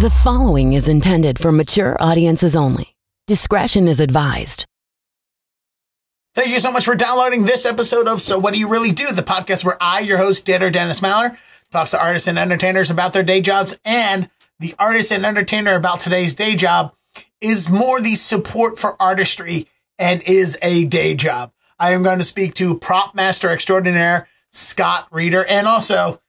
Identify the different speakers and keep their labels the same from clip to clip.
Speaker 1: The following is intended for mature audiences only. Discretion is advised.
Speaker 2: Thank you so much for downloading this episode of So What Do You Really Do, the podcast where I, your host, Deadair Dennis Maler, talks to artists and entertainers about their day jobs. And the artist and entertainer about today's day job is more the support for artistry and is a day job. I am going to speak to prop master extraordinaire Scott Reeder and also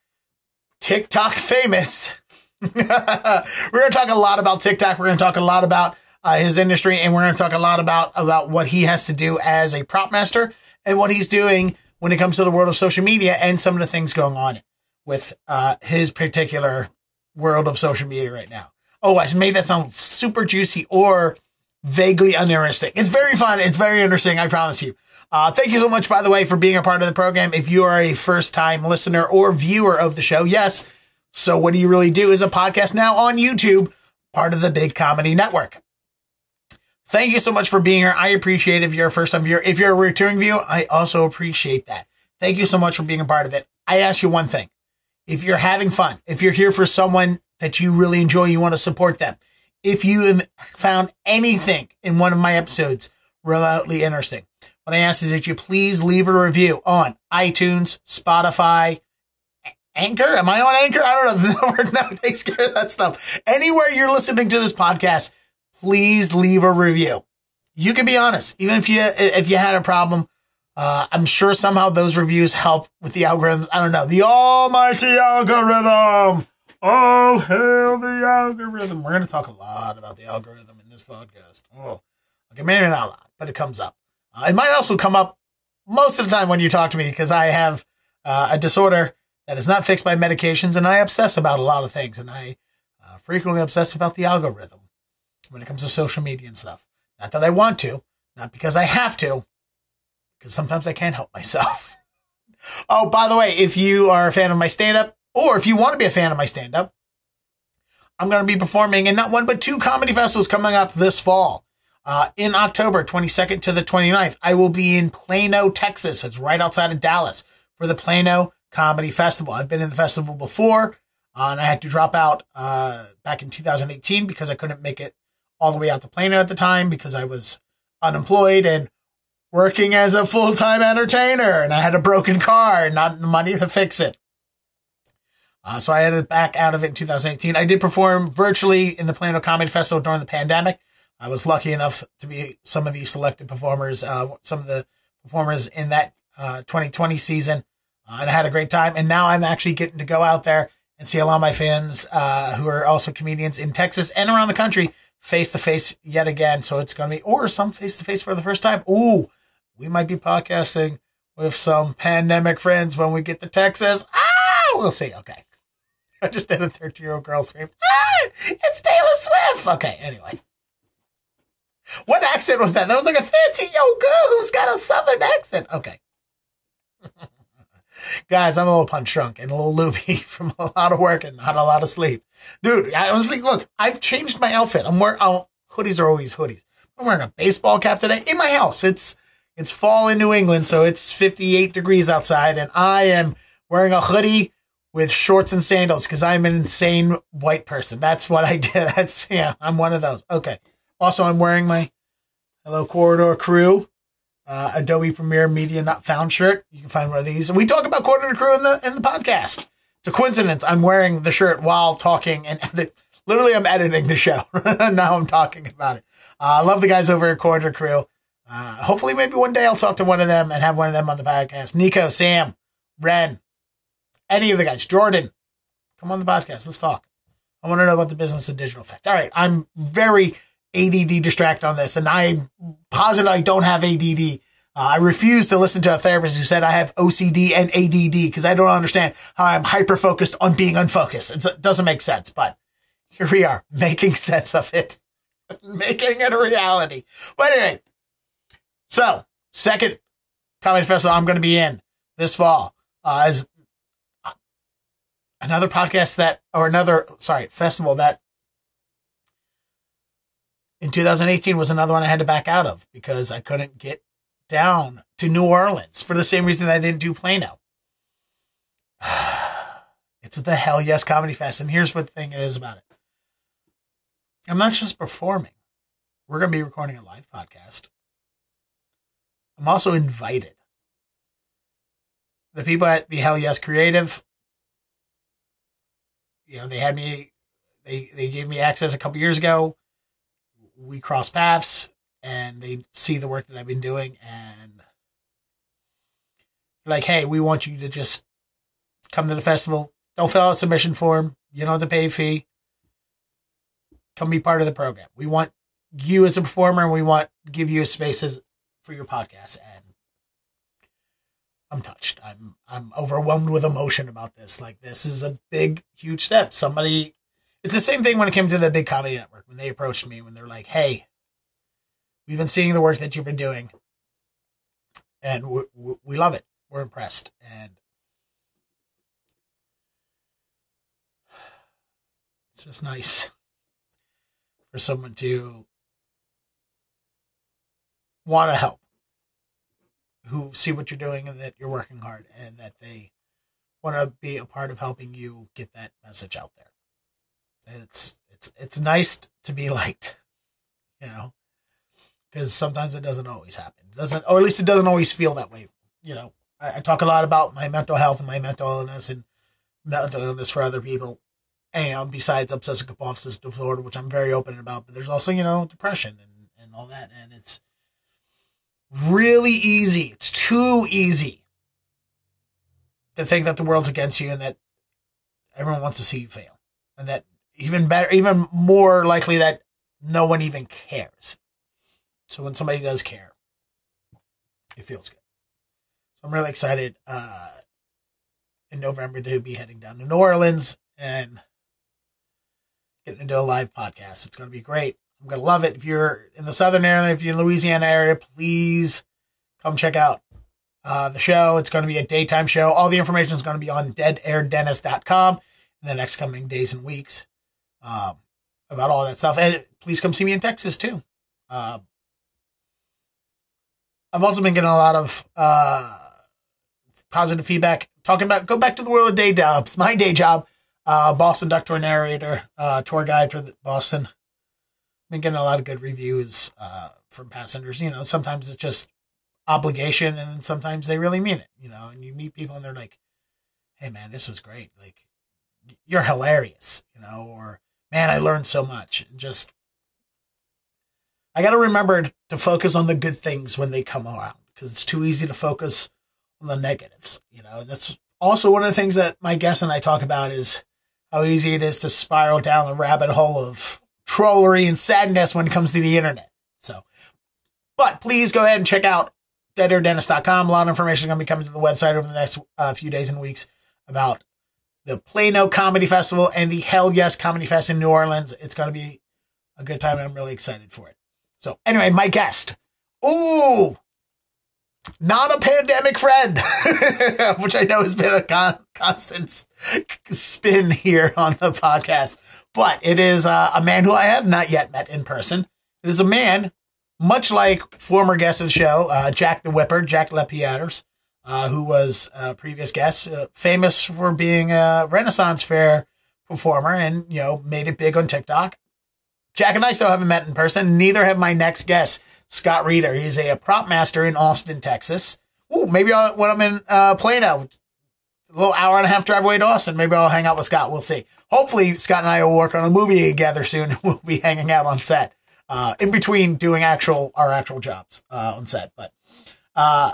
Speaker 2: TikTok famous. we're going to talk a lot about TikTok. We're going to talk a lot about uh, his industry, and we're going to talk a lot about about what he has to do as a prop master and what he's doing when it comes to the world of social media and some of the things going on with uh, his particular world of social media right now. Oh, I made that sound super juicy or vaguely uninteresting. It's very fun. It's very interesting. I promise you. Uh, thank you so much, by the way, for being a part of the program. If you are a first time listener or viewer of the show, yes. So what do you really do is a podcast now on YouTube, part of the Big Comedy Network. Thank you so much for being here. I appreciate it if you're a first time viewer. If you're a returning viewer, I also appreciate that. Thank you so much for being a part of it. I ask you one thing. If you're having fun, if you're here for someone that you really enjoy, you want to support them. If you have found anything in one of my episodes remotely interesting, what I ask is that you please leave a review on iTunes, Spotify, Anchor. Am I on Anchor? I don't know. The network now takes care of that stuff. Anywhere you're listening to this podcast, please leave a review. You can be honest, even if you if you had a problem. Uh, I'm sure somehow those reviews help with the algorithms. I don't know. The almighty algorithm. All hail the algorithm. We're going to talk a lot about the algorithm in this podcast. Oh, okay, maybe not a lot, but it comes up. Uh, it might also come up most of the time when you talk to me because I have uh, a disorder that is not fixed by medications, and I obsess about a lot of things, and I uh, frequently obsess about the algorithm when it comes to social media and stuff. Not that I want to, not because I have to, because sometimes I can't help myself. oh, by the way, if you are a fan of my stand up, or if you want to be a fan of my stand up, I'm going to be performing in not one but two comedy festivals coming up this fall. Uh, in October 22nd to the 29th, I will be in Plano, Texas. It's right outside of Dallas for the Plano Comedy Festival. I've been in the festival before, uh, and I had to drop out uh, back in 2018 because I couldn't make it all the way out to Plano at the time because I was unemployed and working as a full time entertainer, and I had a broken car and not the money to fix it. Uh, so I had to back out of it in 2018. I did perform virtually in the Plano Comedy Festival during the pandemic. I was lucky enough to be some of the selected performers, uh, some of the performers in that uh, 2020 season, uh, and I had a great time. And now I'm actually getting to go out there and see a lot of my fans uh, who are also comedians in Texas and around the country face to face yet again. So it's going to be, or some face to face for the first time. Ooh, we might be podcasting with some pandemic friends when we get to Texas. Ah, we'll see. Okay. I just did a 13 year old girl scream. Ah, it's Taylor Swift. Okay. Anyway. What accent was that? That was like a 13 year old girl who's got a southern accent. Okay. Guys, I'm a little punch drunk and a little loopy from a lot of work and not a lot of sleep. Dude, I honestly, look, I've changed my outfit. I'm wearing, oh, hoodies are always hoodies. I'm wearing a baseball cap today in my house. It's, it's fall in New England, so it's 58 degrees outside, and I am wearing a hoodie with shorts and sandals because I'm an insane white person. That's what I did. That's, yeah, I'm one of those. Okay. Also, I'm wearing my Hello Corridor Crew uh, Adobe Premiere Media Not Found shirt. You can find one of these. We talk about Corridor Crew in the in the podcast. It's a coincidence. I'm wearing the shirt while talking and edit. Literally, I'm editing the show. now I'm talking about it. Uh, I love the guys over at Corridor Crew. Uh, hopefully, maybe one day I'll talk to one of them and have one of them on the podcast. Niko, Sam, Wren, any of the guys, Jordan, come on the podcast. Let's talk. I want to know about the business of digital effects. All right, I'm very ADD distract on this, and I'm positive I don't have ADD. Uh, I refuse to listen to a therapist who said I have OCD and ADD because I don't understand how I'm hyper focused on being unfocused. It's, it doesn't make sense, but here we are making sense of it, making it a reality. But anyway, so second comedy festival I'm going to be in this fall uh, is another podcast that, or another, sorry, festival that in 2018 was another one I had to back out of because I couldn't get down to New Orleans for the same reason I didn't do Plano. it's the Hell Yes Comedy Fest. And here's what the thing is about it. I'm not just performing. We're going to be recording a live podcast. I'm also invited. The people at the Hell Yes Creative, you know, they had me, they, they gave me access a couple years ago. We cross paths and they see the work that I've been doing and like, hey, we want you to just come to the festival. Don't fill out a submission form. You don't have to pay a fee. Come be part of the program. We want you as a performer and we want to give you a space as, for your podcast. And I'm touched. I'm I'm overwhelmed with emotion about this. Like this is a big, huge step. Somebody it's the same thing when it came to the big comedy network when they approached me when they're like, "Hey, we've been seeing the work that you've been doing, and we, we love it. We're impressed." And it's just nice for someone to want to help, who see what you're doing and that you're working hard, and that they want to be a part of helping you get that message out there. It's it's it's nice to be liked, you know, because sometimes it doesn't always happen. It doesn't, or at least it doesn't always feel that way. You know, I, I talk a lot about my mental health and my mental illness and mental illness for other people. And besides obsessive compulsive disorder, which I'm very open about, but there's also, you know, depression and, and all that. And it's really easy. It's too easy to think that the world's against you and that everyone wants to see you fail. And that even better, even more likely that no one even cares. So when somebody does care, it feels good. So I'm really excited uh, in November to be heading down to New Orleans and getting into a live podcast. It's going to be great. I'm going to love it. If you're in the Southern area, if you're in the Louisiana area, please come check out uh, the show. It's going to be a daytime show. All the information is going to be on deadairdennis.com in the next coming days and weeks um, about all that stuff. And please come see me in Texas too. Uh, I've also been getting a lot of uh, positive feedback talking about go back to the world of day jobs. My day job, uh, Boston Duck Tour narrator, uh, tour guide for Boston. Been getting a lot of good reviews uh, from passengers. You know, sometimes it's just obligation, and sometimes they really mean it. You know, and you meet people and they're like, "Hey, man, this was great. Like, you're hilarious." You know, or man, I learned so much. Just, I got to remember to focus on the good things when they come around because it's too easy to focus on the negatives. You know, that's also one of the things that my guest and I talk about is how easy it is to spiral down the rabbit hole of trollery and sadness when it comes to the internet. So, but please go ahead and check out deadairdennis.com. A lot of information is going to be coming to the website over the next uh, few days and weeks about the Plano Comedy Festival and the Hell Yes Comedy Fest in New Orleans. It's going to be a good time, and I'm really excited for it. So, anyway, my guest. Ooh, not a pandemic friend, which I know has been a con- constant spin here on the podcast. But it is uh, a man who I have not yet met in person. It is a man, much like former guest of the show, uh, Jack the Whipper, Jack LaPierre, uh, who was a previous guest, uh, famous for being a Renaissance Fair performer and, you know, made it big on TikTok. Jack and I still haven't met in person. Neither have my next guest, Scott Reeder. He's a, a prop master in Austin, Texas. Ooh, maybe I'll, when I'm in uh, Plano, a little hour and a half drive away to Austin, maybe I'll hang out with Scott. We'll see. Hopefully, Scott and I will work on a movie together soon. We'll be hanging out on set uh, in between doing actual our actual jobs uh, on set. But uh,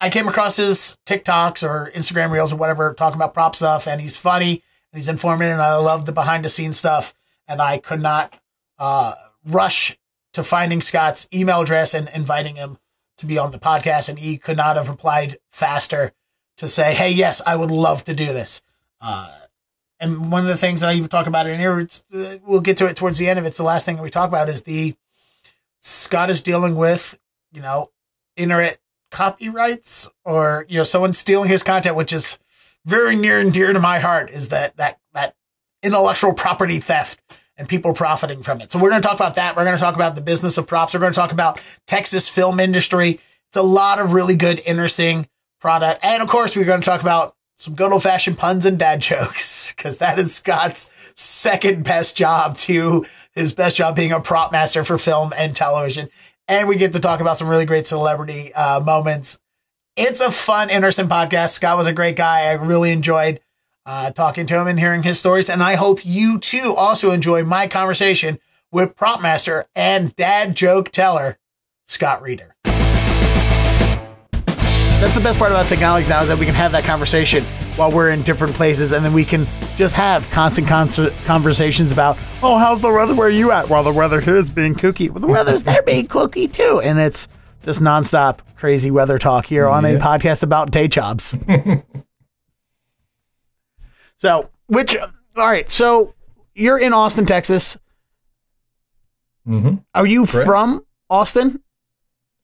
Speaker 2: I came across his TikToks or Instagram reels or whatever talking about prop stuff, and he's funny and he's informative, and I love the behind the scenes stuff. And I could not uh, rush to finding Scott's email address and inviting him to be on the podcast, and he could not have replied faster to say, "Hey, yes, I would love to do this." Uh, and one of the things that I even talk about in here, uh, we'll get to it towards the end of it. It's the last thing that we talk about is the Scott is dealing with, you know, internet copyrights or you know someone stealing his content, which is very near and dear to my heart. Is that that that intellectual property theft and people profiting from it. So we're going to talk about that. We're going to talk about the business of props. We're going to talk about Texas film industry. It's a lot of really good, interesting product. And of course, we're going to talk about some good old fashioned puns and dad jokes because that is Scott's second best job to his best job being a prop master for film and television. And we get to talk about some really great celebrity uh, moments. It's a fun, interesting podcast. Scott was a great guy. I really enjoyed uh, talking to him and hearing his stories. And I hope you too also enjoy my conversation with prop master and dad joke teller, Scott Reeder. That's the best part about technology now is that we can have that conversation while we're in different places, and then we can just have constant con- conversations about, oh, how's the weather where are you at? Well, the weather here is being kooky. Well, the weather's there being kooky too, and it's just nonstop crazy weather talk here on a podcast about day jobs. so, which, all right, so you're in Austin, Texas.
Speaker 3: Mhm.
Speaker 2: Are you
Speaker 3: Correct.
Speaker 2: from Austin?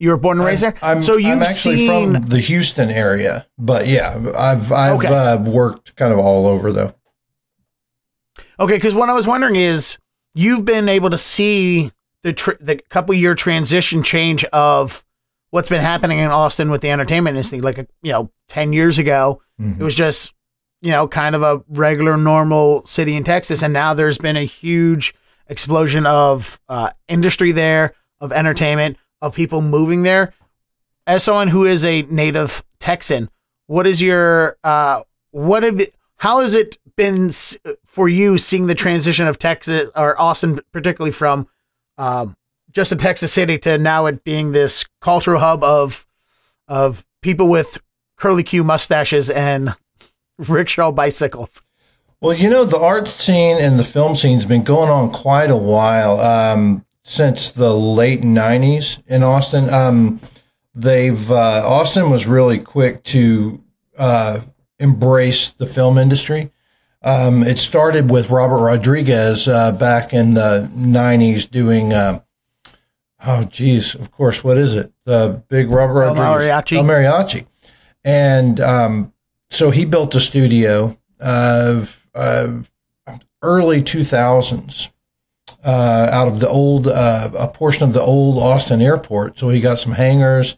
Speaker 2: You were born and raised there.
Speaker 3: I'm,
Speaker 2: so you've
Speaker 3: I'm actually
Speaker 2: seen
Speaker 3: from the Houston area, but yeah, I've I've
Speaker 2: Okay.
Speaker 3: uh, worked kind of all over though.
Speaker 2: Okay, because what I was wondering is you've been able to see the tr- the couple year transition change of what's been happening in Austin with the entertainment industry. Like you know, ten years ago,
Speaker 3: Mhm.
Speaker 2: it was just you know kind of a regular normal city in Texas, and now there's been a huge explosion of uh, industry there, of entertainment, of people moving there. As someone who is a native Texan, what is your uh, what have how has it been for you seeing the transition of Texas or Austin, particularly from um, just a Texas city to now it being this cultural hub of of people with curly Q mustaches and rickshaw bicycles?
Speaker 3: Well, you know, the art scene and the film scene's been going on quite a while um, since the late '90s in Austin. Um, they've uh, Austin was really quick to uh, embrace the film industry. Um, it started with Robert Rodriguez uh, back in the '90s doing. Uh, oh, geez, of course, what is it? The big Robert
Speaker 2: El
Speaker 3: Rodriguez,
Speaker 2: Mariachi.
Speaker 3: El Mariachi, and um, so he built a studio of uh, early 2000s uh, out of the old uh, a portion of the old Austin airport. So he got some hangars.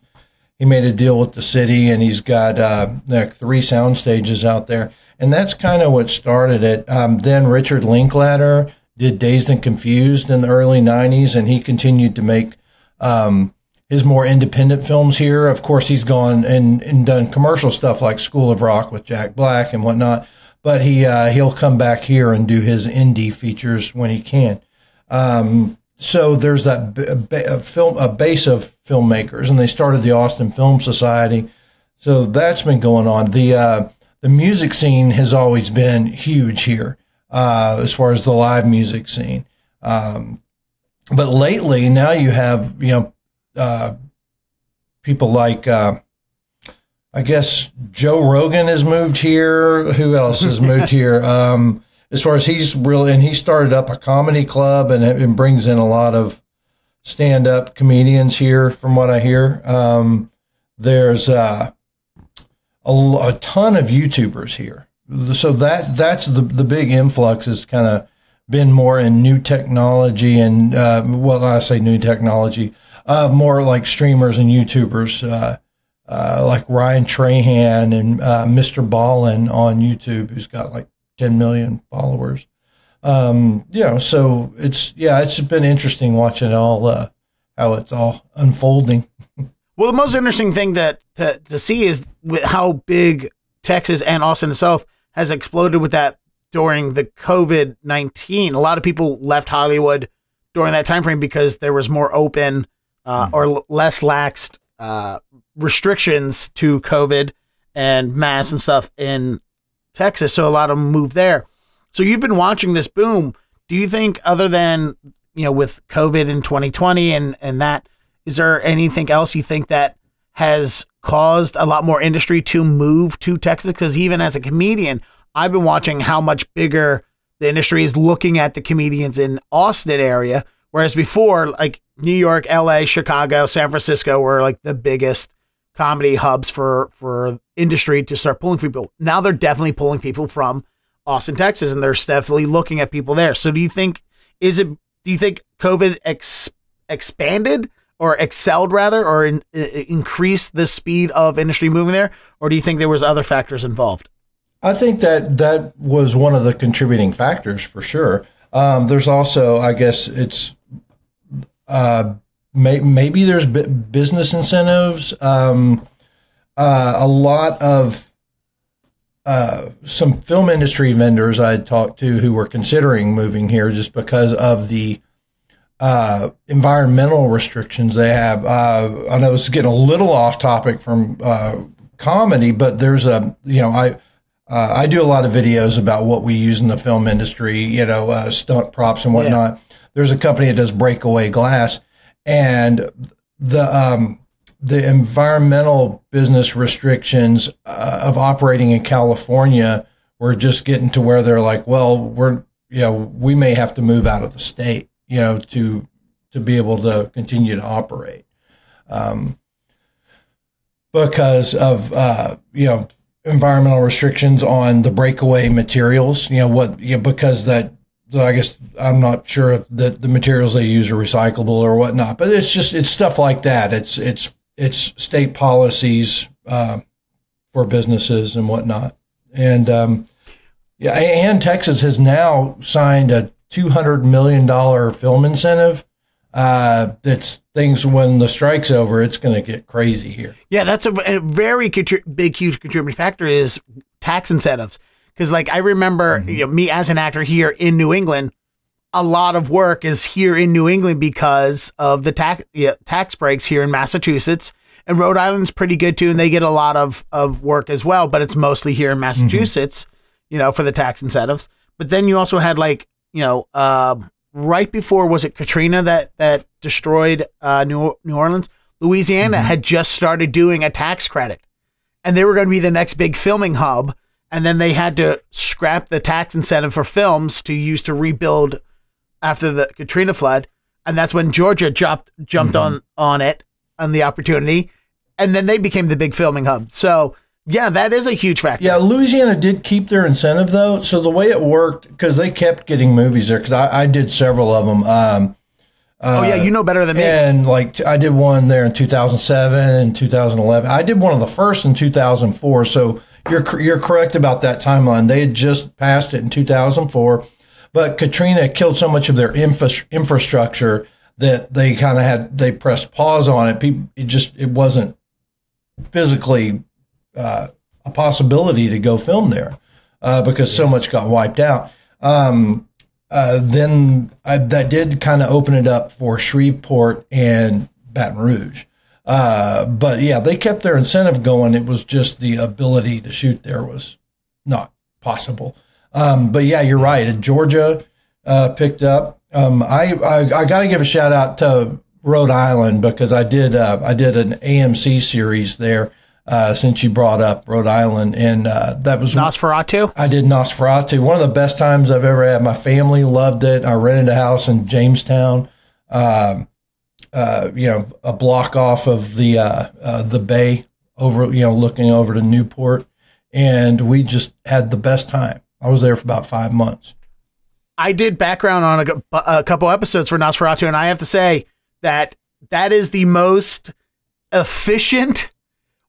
Speaker 3: He made a deal with the city, and he's got uh, like three sound stages out there. And that's kind of what started it. Um, then Richard Linklater did Dazed and Confused in the early 90s, and he continued to make um, his more independent films here. Of course, he's gone and, and done commercial stuff like School of Rock with Jack Black and whatnot. But he uh, he'll come back here and do his indie features when he can. Um, so there's that b- a a film a base of filmmakers, and they started the Austin Film Society. So that's been going on. The uh, the music scene has always been huge here, uh, as far as the live music scene. Um, but lately, now you have you know uh, people like uh, I guess Joe Rogan has moved here. Who else has moved here? Um, as far as he's really, and he started up a comedy club and and brings in a lot of stand up comedians here, from what I hear. Um, there's uh, a, a ton of YouTubers here. So that that's the the big influx has kind of been more in new technology and uh, well, I say new technology, uh, more like streamers and YouTubers. Uh, uh, like Ryan Trahan and uh, Mr. Ballen on YouTube, who's got like 10 million followers. Um, you know, so it's yeah, it's been interesting watching it all uh, how it's all unfolding.
Speaker 2: Well, the most interesting thing that to, to see is with how big Texas and Austin itself has exploded with that during the COVID nineteen. A lot of people left Hollywood during that time frame because there was more open uh, or l- less laxed uh, restrictions to COVID and masks and stuff in Texas. So a lot of them moved there. So you've been watching this boom. Do you think, other than you know, with COVID in 2020 and and that, is there anything else you think that has caused a lot more industry to move to Texas? Because even as a comedian, I've been watching how much bigger the industry is looking at the comedians in Austin area, whereas before, like New York, L.A., Chicago, San Francisco were like the biggest comedy hubs for for industry to start pulling people. Now they're definitely pulling people from Austin, Texas, and they're definitely looking at people there. So do you think is it? Do you think COVID ex, expanded or excelled rather, or in, i- increased the speed of industry moving there, or do you think there was other factors involved?
Speaker 3: I think that that was one of the contributing factors for sure. Um, there's also, I guess, it's uh, may, maybe there's business incentives. Um, uh, a lot of uh, some film industry vendors I talked to who were considering moving here just because of the uh, environmental restrictions they have. Uh, I know it's getting a little off topic from uh, comedy, but there's a you know I. Uh, I do a lot of videos about what we use in the film industry, you know, uh, stunt props and whatnot. Yeah. There's a company that does breakaway glass, and the um, the environmental business restrictions uh, of operating in California were just getting to where they're like, well, we're you know we may have to move out of the state you know, to to be able to continue to operate. Um, because of uh, you know environmental restrictions on the breakaway materials, you know what, you know, because that I guess I'm not sure that the materials they use are recyclable or whatnot, but it's just it's stuff like that. It's it's it's state policies uh, for businesses and whatnot, and um, yeah, and Texas has now signed a $200 million film incentive. Uh, that's things when the strike's over, it's going to get crazy here.
Speaker 2: Yeah, that's a, a very contri- big, huge contributing factor is tax incentives. Because, like, I remember mm-hmm. you know, me as an actor here in New England, a lot of work is here in New England because of the tax yeah, tax breaks here in Massachusetts. And Rhode Island's pretty good too, and they get a lot of, of work as well, but it's mostly here in mm-hmm. Massachusetts, mm-hmm. you know, for the tax incentives. But then you also had like you know, uh, right before was it Katrina that that destroyed uh, New New Orleans? Louisiana mm-hmm. had just started doing a tax credit, and they were going to be the next big filming hub. And then they had to scrap the tax incentive for films to use to rebuild after the Katrina flood, and that's when Georgia jumped jumped mm-hmm. on on it on the opportunity, and then they became the big filming hub. So yeah, that is a huge factor.
Speaker 3: Yeah, Louisiana did keep their incentive though. So the way it worked, because they kept getting movies there, because I, I, did several of them. Um,
Speaker 2: uh, oh yeah, you know better than me.
Speaker 3: And like I did one there in 2007 and 2011. I did one of the first in 2004. So you're you're correct about that timeline. They had just passed it in 2004, but Katrina killed so much of their infra- infrastructure that they kind of had they pressed pause on it. People, it just it wasn't physically uh, a possibility to go film there uh, because yeah. so much got wiped out. Um, uh, then I, that did kind of open it up for Shreveport and Baton Rouge. Uh, but yeah, they kept their incentive going. It was just the ability to shoot there was not possible. Um, but yeah, you're right. Georgia uh, picked up. Um, I, I, I got to give a shout out to Rhode Island because I did uh, I did an AMC series there uh, since you brought up Rhode Island, and uh, that was
Speaker 2: NOS4A2.
Speaker 3: I did NOS4A2. One of the best times I've ever had. My family loved it. I rented a house in Jamestown, uh, uh you know, a block off of the uh, uh, the bay, over you know, looking over to Newport, and we just had the best time. I was there for about five months.
Speaker 2: I did background on a, a couple episodes for NOS4A2, and I have to say that that is the most efficient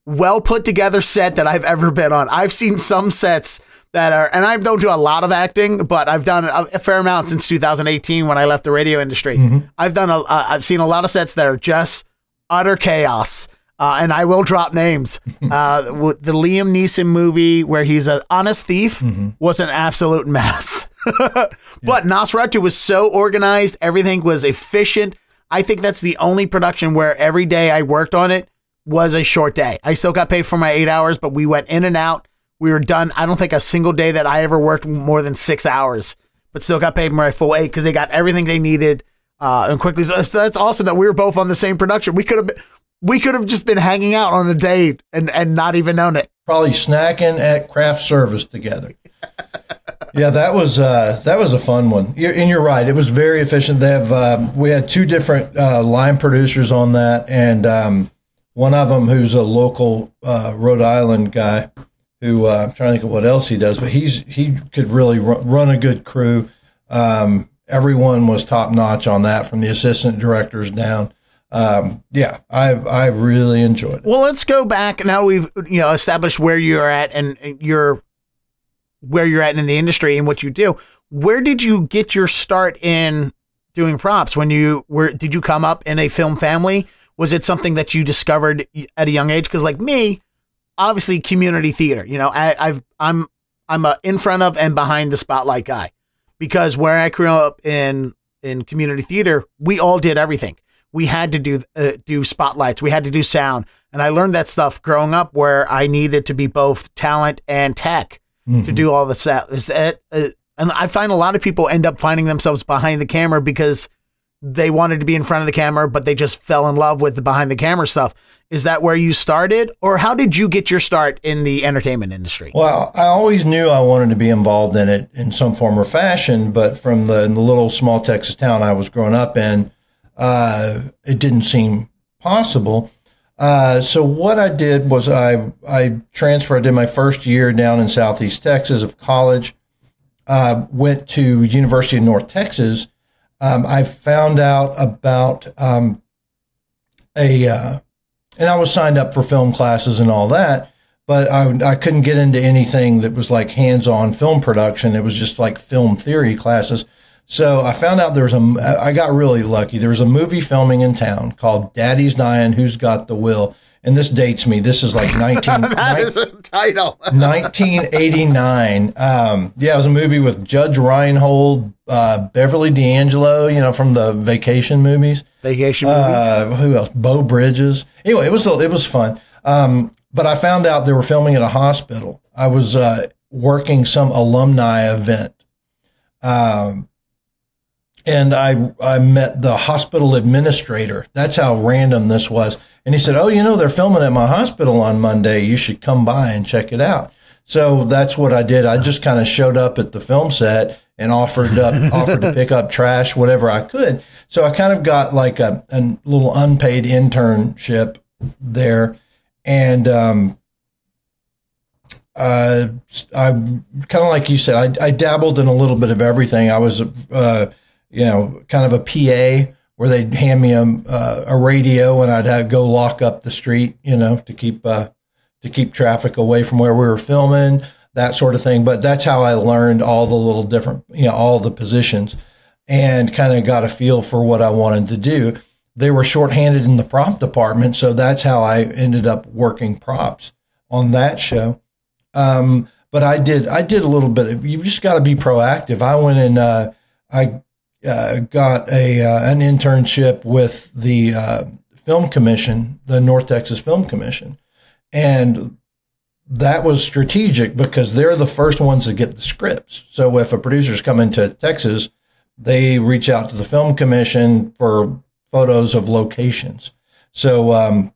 Speaker 2: well put together set that I've ever been on. I've seen some sets that are, and I don't do a lot of acting, but I've done a, fair amount since 2018 when I left the radio industry. Mm-hmm. I've done a, uh, I've seen a lot of sets that are just utter chaos. Uh, and I will drop names. Uh, the Liam Neeson movie where he's an honest thief mm-hmm. was an absolute mess. but yeah. NOS4A2 was so organized, everything was efficient. I think that's the only production where every day I worked on it, was a short day. I still got paid for my eight hours, but we went in and out. We were done. I don't think a single day that I ever worked more than six hours, but still got paid my full eight because they got everything they needed uh, and quickly. So that's awesome that we were both on the same production. We could have we could have just been hanging out on a date and and not even known it.
Speaker 3: Probably snacking at craft service together. yeah, that was uh, that was a fun one. You're, and you're right; it was very efficient. They have uh, we had two different uh, line producers on that, and um, one of them who's a local uh, Rhode Island guy who uh, I'm trying to think of what else he does, but he's he could really run a good crew. Um, everyone was top notch on that, from the assistant directors down. Um, yeah, I I really enjoyed it.
Speaker 2: Well, let's go back now. We've you know established where you're at and your where you're at in the industry and what you do. Where did you get your start in doing props? When you were, did you come up in a film family? Was it something that you discovered at a young age? Because like me, obviously community theater. You know, I, I've I'm I'm a in front of and behind the spotlight guy because where I grew up in in community theater, we all did everything. We had to do uh, do spotlights, we had to do sound, and I learned that stuff growing up where I needed to be both talent and tech mm-hmm. to do all the set. Is that uh, and I find a lot of people end up finding themselves behind the camera because they wanted to be in front of the camera, but they just fell in love with the behind the camera stuff. Is that where you started, or how did you get your start in the entertainment industry?
Speaker 3: Well, I always knew I wanted to be involved in it in some form or fashion, but from the, the little small Texas town I was growing up in, uh, it didn't seem possible. Uh, so what I did was I I transferred. I did my first year down in Southeast Texas of college. Uh, went to University of North Texas um, I found out about um, a, uh, and I was signed up for film classes and all that, but I, I couldn't get into anything that was like hands on film production. It was just like film theory classes. So I found out there was a, I got really lucky. There was a movie filming in town called Daddy's Dying, Who's Got the Will? And this dates me. This is like 19,
Speaker 2: that is a title.
Speaker 3: 1989. Um, yeah, it was a movie with Judge Reinhold, uh, Beverly D'Angelo, you know, from the vacation movies.
Speaker 2: Vacation movies.
Speaker 3: Uh, who else? Beau Bridges. Anyway, it was it was fun. Um, but I found out they were filming at a hospital. I was uh, working some alumni event. Um, and I I met the hospital administrator. That's how random this was. And he said, "Oh, you know, they're filming at my hospital on Monday. You should come by and check it out." So that's what I did. I just kind of showed up at the film set and offered up offered to pick up trash, whatever I could. So I kind of got like a, a little unpaid internship there, and um, uh, I kind of like you said, I, I dabbled in a little bit of everything. I was uh, you know, kind of a PA where they'd hand me a, uh, a radio and I'd have, go lock up the street, you know, to keep, uh, to keep traffic away from where we were filming, that sort of thing. But that's how I learned all the little different, you know, all the positions and kind of got a feel for what I wanted to do. They were shorthanded in the prop department. So that's how I ended up working props on that show. Um, but I did, I did a little bit of, you just got to be proactive. I went and, uh, I uh, got a uh, an internship with the uh, film commission, the North Texas Film Commission, and that was strategic because they're the first ones to get the scripts. So if a producer's coming to Texas, they reach out to the film commission for photos of locations. So um,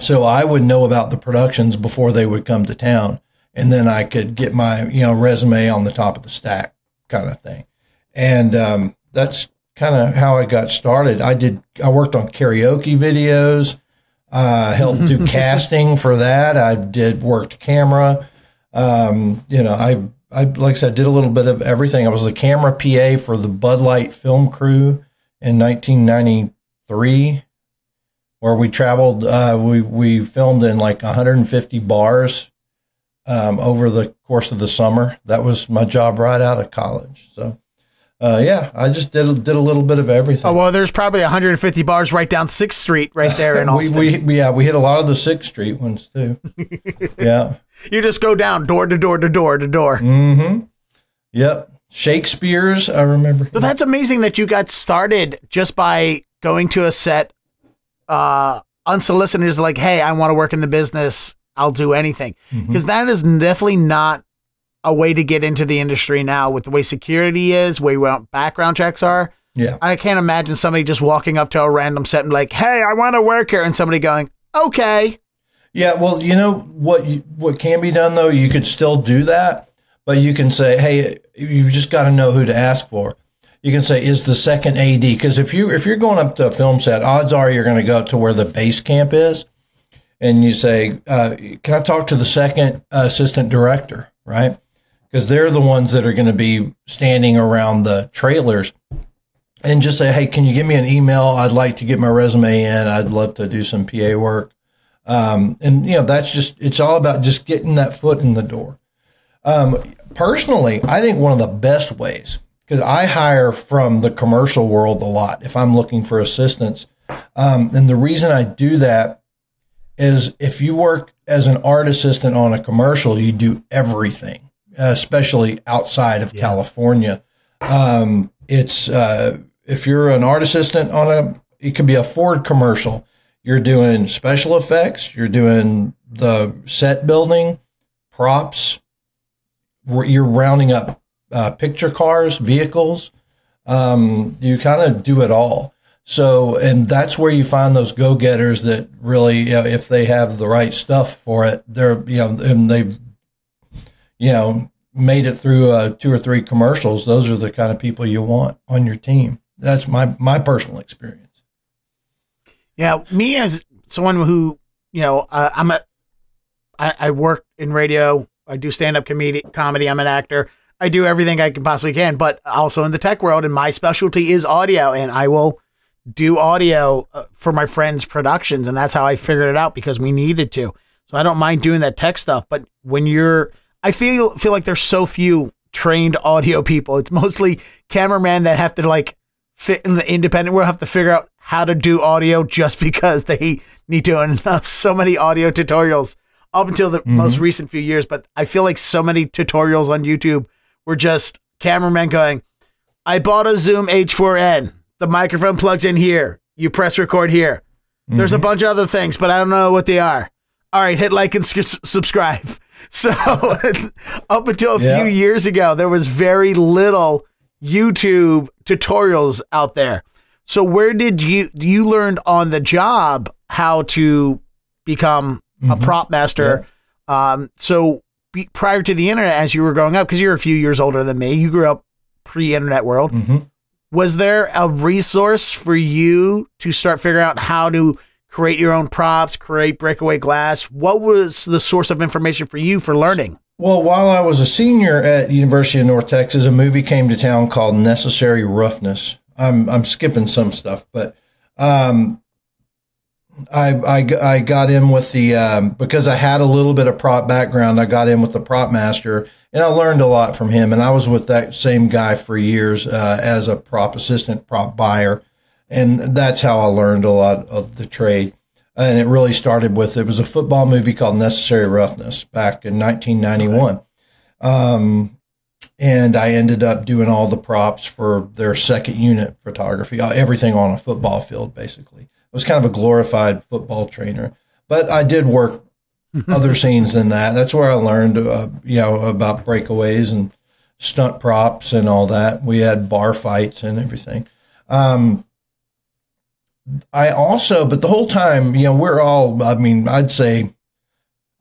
Speaker 3: so I would know about the productions before they would come to town, and then I could get my you know resume on the top of the stack kind of thing. And um, that's kind of how I got started. I did, I worked on karaoke videos, uh, helped do casting for that. I did worked camera. Um, you know, I, I, like I said, did a little bit of everything. I was the camera PA for the Bud Light film crew in 1993, where we traveled, uh, we, we filmed in like 150 bars, um, over the course of the summer. That was my job right out of college. So, uh, yeah, I just did did a little bit of everything.
Speaker 2: Oh well, there's probably 150 bars right down Sixth Street, right there in Austin.
Speaker 3: we, we yeah we hit a lot of the Sixth Street ones too. yeah,
Speaker 2: you just go down door to door to door to door.
Speaker 3: Mm-hmm. Yep, Shakespeare's. I remember.
Speaker 2: So that's amazing that you got started just by going to a set, uh, unsolicited. Is like, hey, I want to work in the business. I'll do anything because mm-hmm. definitely not a way to get into the industry now with the way security is, way background checks are.
Speaker 3: Yeah.
Speaker 2: I can't imagine somebody just walking up to a random set and like, "Hey, I want to work here," and somebody going, "Okay."
Speaker 3: Yeah, well, you know what you, what can be done though, you could still do that, but you can say, "Hey, you just got to know who to ask for." You can say, "Is the second AD?" Because if you if you're going up to a film set, odds are you're going to go up to where the base camp is, and you say, uh, "Can I talk to the second assistant director?" Right? Because they're the ones that are going to be standing around the trailers and just say, Hey, can you give me an email? I'd like to get my resume in. I'd love to do some PA work. Um, and you know, that's just, it's all about just getting that foot in the door. Um, personally, I think one of the best ways because I hire from the commercial world a lot if I'm looking for assistance. Um, and the reason I do that is if you work as an art assistant on a commercial, you do everything, especially outside of yeah. California. Um, it's uh, if you're an art assistant on a, it could be a Ford commercial. You're doing special effects. You're doing the set building, props. You're rounding up uh, picture cars, vehicles. Um, you kind of do it all. So, and that's where you find those go getters that really, you know, if they have the right stuff for it, they're, you know, and they've, you know, made it through uh, two or three commercials. Those are the kind of people you want on your team. That's my, my personal experience.
Speaker 2: Yeah. Me as someone who, you know, uh, I'm a, I, I work in radio. I do stand up comedy, comedy. I'm an actor. I do everything I can possibly can, but also in the tech world, and my specialty is audio, and I will do audio uh, for my friends' productions, and that's how I figured it out because we needed to. So I don't mind doing that tech stuff, but when you're, I feel feel like there's so few trained audio people. It's mostly cameramen that have to like fit in the independent world, have to figure out how to do audio just because they need to. And so many audio tutorials up until the mm-hmm. most recent few years, but I feel like so many tutorials on YouTube were just cameramen going, I bought a Zoom H4n. The microphone plugs in here. You press record here. Mm-hmm. There's a mm-hmm. bunch of other things, but I don't know what they are. All right, hit like and subscribe. So up until a yeah. few years ago, there was very little YouTube tutorials out there. So where did you you learned on the job how to become mm-hmm. a prop master? Yeah. Um, so prior to the internet as you were growing up because you're a few years older than me you grew up pre-internet world mm-hmm. was there a resource for you to start figuring out how to create your own props create breakaway glass what was the source of information for you for learning
Speaker 3: well while i was a senior at university of north texas a movie came to town called necessary roughness i'm, I'm skipping some stuff but um, I, I, I got in with the um, because I had a little bit of prop background. I got in with the prop master, and I learned a lot from him. And I was with that same guy for years uh, as a prop assistant, prop buyer, and that's how I learned a lot of the trade. And it really started with it was a football movie called Necessary Roughness back in 1991. Um, and I ended up doing all the props for their second unit photography, uh, everything on a football field, basically I was kind of a glorified football trainer. But I did work other scenes than that. That's where I learned, uh, you know, about breakaways and stunt props and all that. We had bar fights and everything. Um, I also, but the whole time, you know, we're all, I mean, I'd say,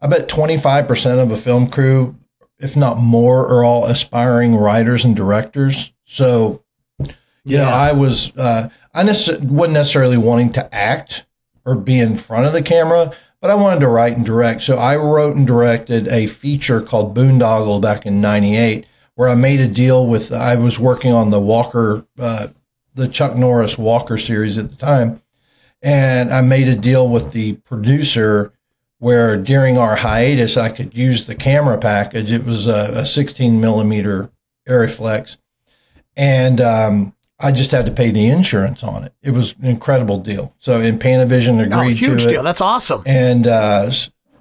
Speaker 3: I bet 25% of a film crew, if not more, are all aspiring writers and directors. So, you yeah. know, I was, uh, I wasn't necessarily wanting to act or be in front of the camera, but I wanted to write and direct. So I wrote and directed a feature called Boondoggle back in 98, where I made a deal with, I was working on the Walker, uh, the Chuck Norris Walker series at the time. And I made a deal with the producer where during our hiatus, I could use the camera package. It was a, a 16 millimeter Arriflex. And, um, I just had to pay the insurance on it. It was an incredible deal. So, in Panavision agreed oh,
Speaker 2: huge
Speaker 3: to
Speaker 2: deal. That's awesome.
Speaker 3: And uh,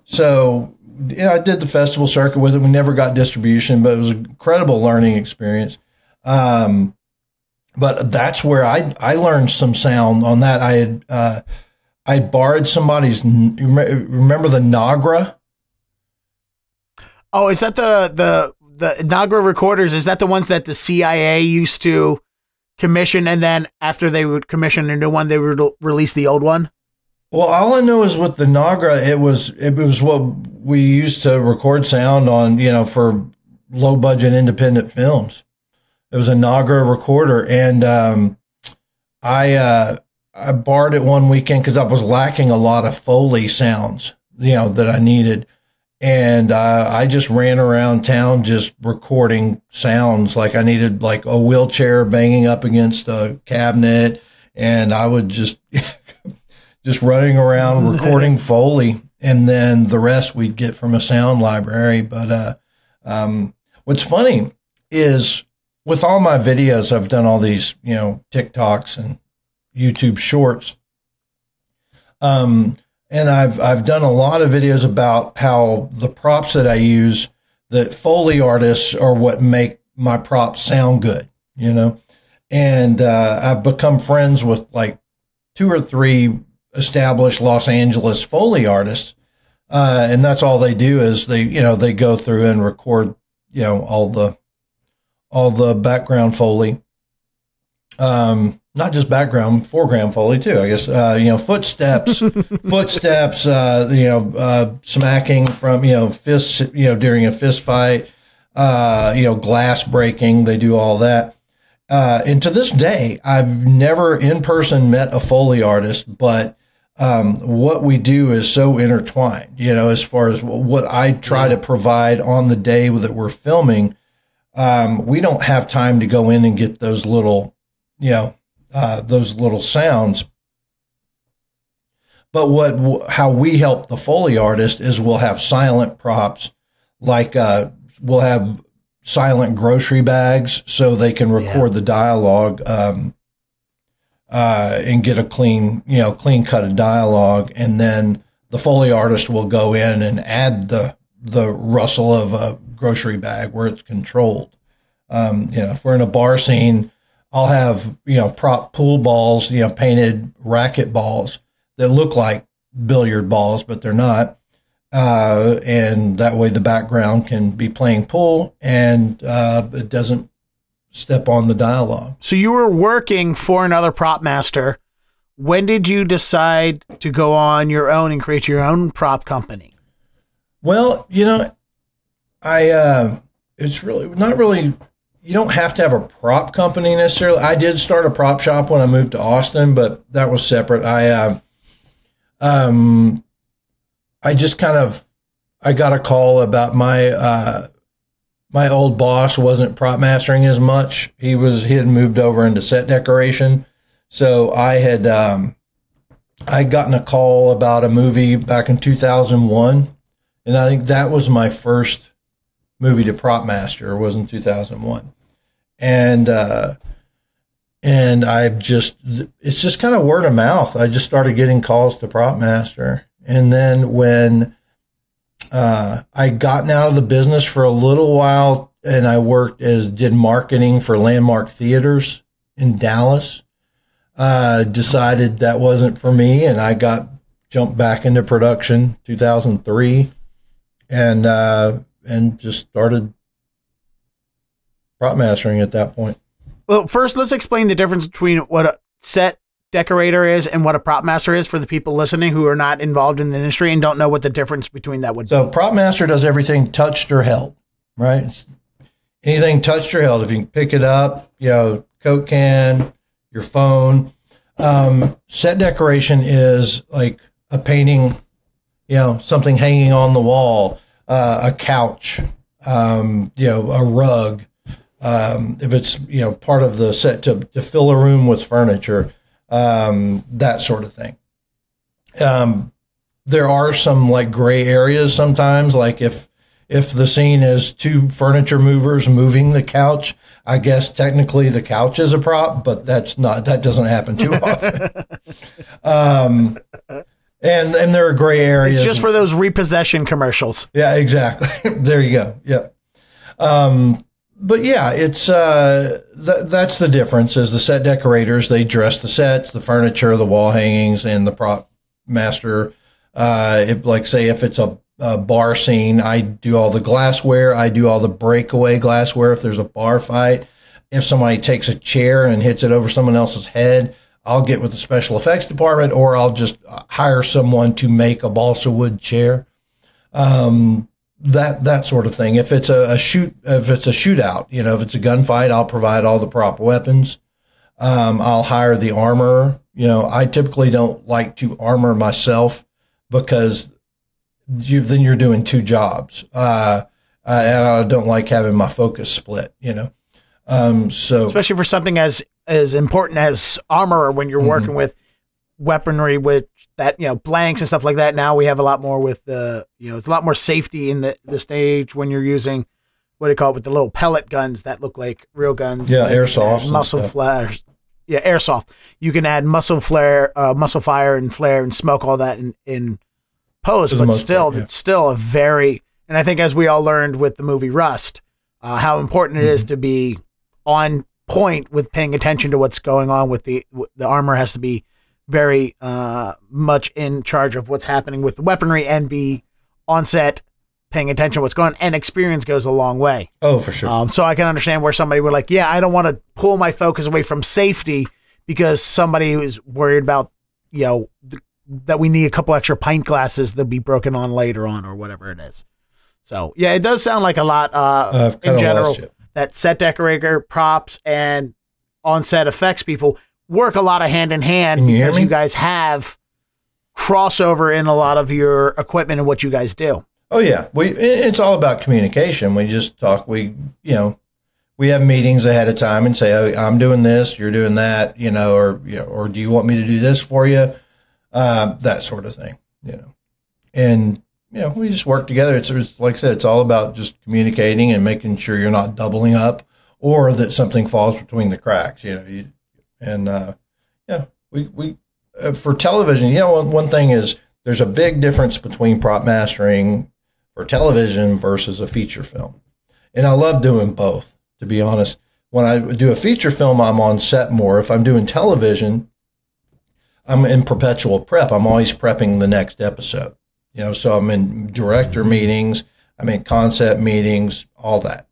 Speaker 3: so, you know, I did the festival circuit with it. We never got distribution, but it was an incredible learning experience. Um, but that's where I I learned some sound on that. I had uh, I borrowed somebody's. Remember the Nagra?
Speaker 2: Oh, is that the the the Nagra recorders? Is that the ones that the CIA used to? commission, and then after they would commission a new one, they would release the old one?
Speaker 3: Well, all I know is with the Nagra, it was it was what we used to record sound on, you know, for low budget independent films. It was a Nagra recorder, and um, I uh, I borrowed it one weekend because I was lacking a lot of Foley sounds, you know, that I needed and uh, I just ran around town just recording sounds. Like I needed like a wheelchair banging up against a cabinet, and I would just just running around recording Foley, and then the rest we'd get from a sound library. But uh, um, What's funny is with all my videos, I've done all these, you know, TikToks and YouTube shorts. Um, and I've I've done a lot of videos about how the props that I use, that Foley artists are what make my props sound good, you know. And uh, I've become friends with like two or three established Los Angeles Foley artists, uh, and that's all they do is they you know they go through and record you know all the all the background Foley. Um, not just background, foreground foley too. I guess uh, you know footsteps, footsteps. Uh, you know, uh, smacking from you know fists. You know, during a fist fight. Uh, you know, glass breaking. They do all that. Uh, and to this day, I've never in person met a foley artist, but um, what we do is so intertwined. You know, as far as what I try to provide on the day that we're filming. Um, we don't have time to go in and get those little, you know, uh, those little sounds. But what how we help the foley artist is we'll have silent props, like uh, we'll have silent grocery bags so they can record yeah. the dialogue um, uh, and get a clean you know clean cut of dialogue, and then the foley artist will go in and add the the rustle of a grocery bag where it's controlled. Um, you know, if we're in a bar scene, I'll have, you know, prop pool balls, you know, painted racket balls that look like billiard balls, but they're not. Uh, and that way the background can be playing pool and uh, it doesn't step on the dialogue.
Speaker 2: So you were working for another prop master. When did you decide to go on your own and create your own prop company?
Speaker 3: Well, you know, I uh, it's really not really you don't have to have a prop company necessarily. I did start a prop shop when I moved to Austin, but that was separate. I, uh, um, I just kind of, I got a call about my, uh, my old boss wasn't prop mastering as much. He was, he had moved over into set decoration. So I had, um, I'd gotten a call about a movie back in 2001. And I think that was my first movie to prop master was in 2001 and uh, and I just it's just kind of word of mouth. I just started getting calls to prop master, and then when uh, I gotten out of the business for a little while, and I worked as did marketing for Landmark Theaters in Dallas. Uh, decided that wasn't for me, and I got jumped back into production 2003, and uh, and just started prop mastering at that point.
Speaker 2: Well, first, let's explain the difference between what a set decorator is and what a prop master is for the people listening who are not involved in the industry and don't know what the difference between that would
Speaker 3: so,
Speaker 2: be.
Speaker 3: So, prop master does everything touched or held, right? It's anything touched or held. If you can pick it up, you know, Coke can, your phone. Um, set decoration is like a painting, you know, something hanging on the wall, uh, a couch, um, you know, a rug um, if it's you know part of the set to, to fill a room with furniture, um, that sort of thing. Um, there are some like gray areas sometimes, like if if the scene is two furniture movers moving the couch, I guess technically the couch is a prop, but that's not that doesn't happen too often. um, and and there are gray areas.
Speaker 2: It's just for those repossession commercials.
Speaker 3: Yeah, exactly. there you go. Yep. Um, but yeah, it's uh, th- that's the difference. Is the set decorators they dress the sets, the furniture, the wall hangings, and the prop master. Uh, if, like say if it's a, a, bar scene, I do all the glassware. I do all the breakaway glassware. If there's a bar fight, if somebody takes a chair and hits it over someone else's head, I'll get with the special effects department, or I'll just hire someone to make a balsa wood chair. Um, that that sort of thing. If it's a, a, shoot, if it's a shootout, you know, if it's a gunfight, I'll provide all the prop weapons. Um, I'll hire the armor. You know, I typically don't like to armor myself because you then you're doing two jobs. Uh, uh, and I don't like having my focus split. You know, um, so
Speaker 2: especially for something as as important as armor when you're mm-hmm. working with weaponry with that you know blanks and stuff like that now we have a lot more with the you know it's a lot more safety in the the stage when you're using what do you call it with the little pellet guns that look like real guns.
Speaker 3: Yeah,
Speaker 2: Like, you can
Speaker 3: airsoft
Speaker 2: muzzle
Speaker 3: stuff.
Speaker 2: flares. Yeah, airsoft. You can add muzzle flare, uh, muzzle fire, and flare and smoke all that in in
Speaker 3: the
Speaker 2: but still,
Speaker 3: part, yeah.
Speaker 2: it's still a very. And I think as we all learned with the movie Rust, uh, how important it is
Speaker 3: Mm-hmm.
Speaker 2: to be on point with paying attention to what's going on with the the armor has to be very uh, much in charge of what's happening with the weaponry and be on set paying attention to what's going on and experience goes a long way
Speaker 3: Oh, for sure.
Speaker 2: um, so i can understand where somebody would like yeah i don't want to pull my focus away from safety because somebody who's worried about you know th- that we need a couple extra pint glasses that'll be broken on later on or whatever it is so yeah it does sound like a lot uh,
Speaker 3: Uh,
Speaker 2: in general. That set decorator, props, and on-set effects people work a lot of hand in hand
Speaker 3: you
Speaker 2: because you guys have crossover in a lot of your equipment and what you guys do.
Speaker 3: Oh yeah, we it's all about communication. We just talk. We you know we have meetings ahead of time and say, oh, I'm doing this, you're doing that, you know, or you know, or do you want me to do this for you? Um, that sort of thing, you know. And you know, we just work together. It's, it's like I said, it's all about just communicating and making sure you're not doubling up or that something falls between the cracks. You know, you, and uh, yeah, we we uh, for television. You know, one, one thing is there's a big difference between prop mastering for television versus a feature film. And I love doing both, to be honest. When I do a feature film, I'm on set more. If I'm doing television, I'm in perpetual prep. I'm always prepping the next episode. You know, so I'm in director meetings, I'm in concept meetings, all that.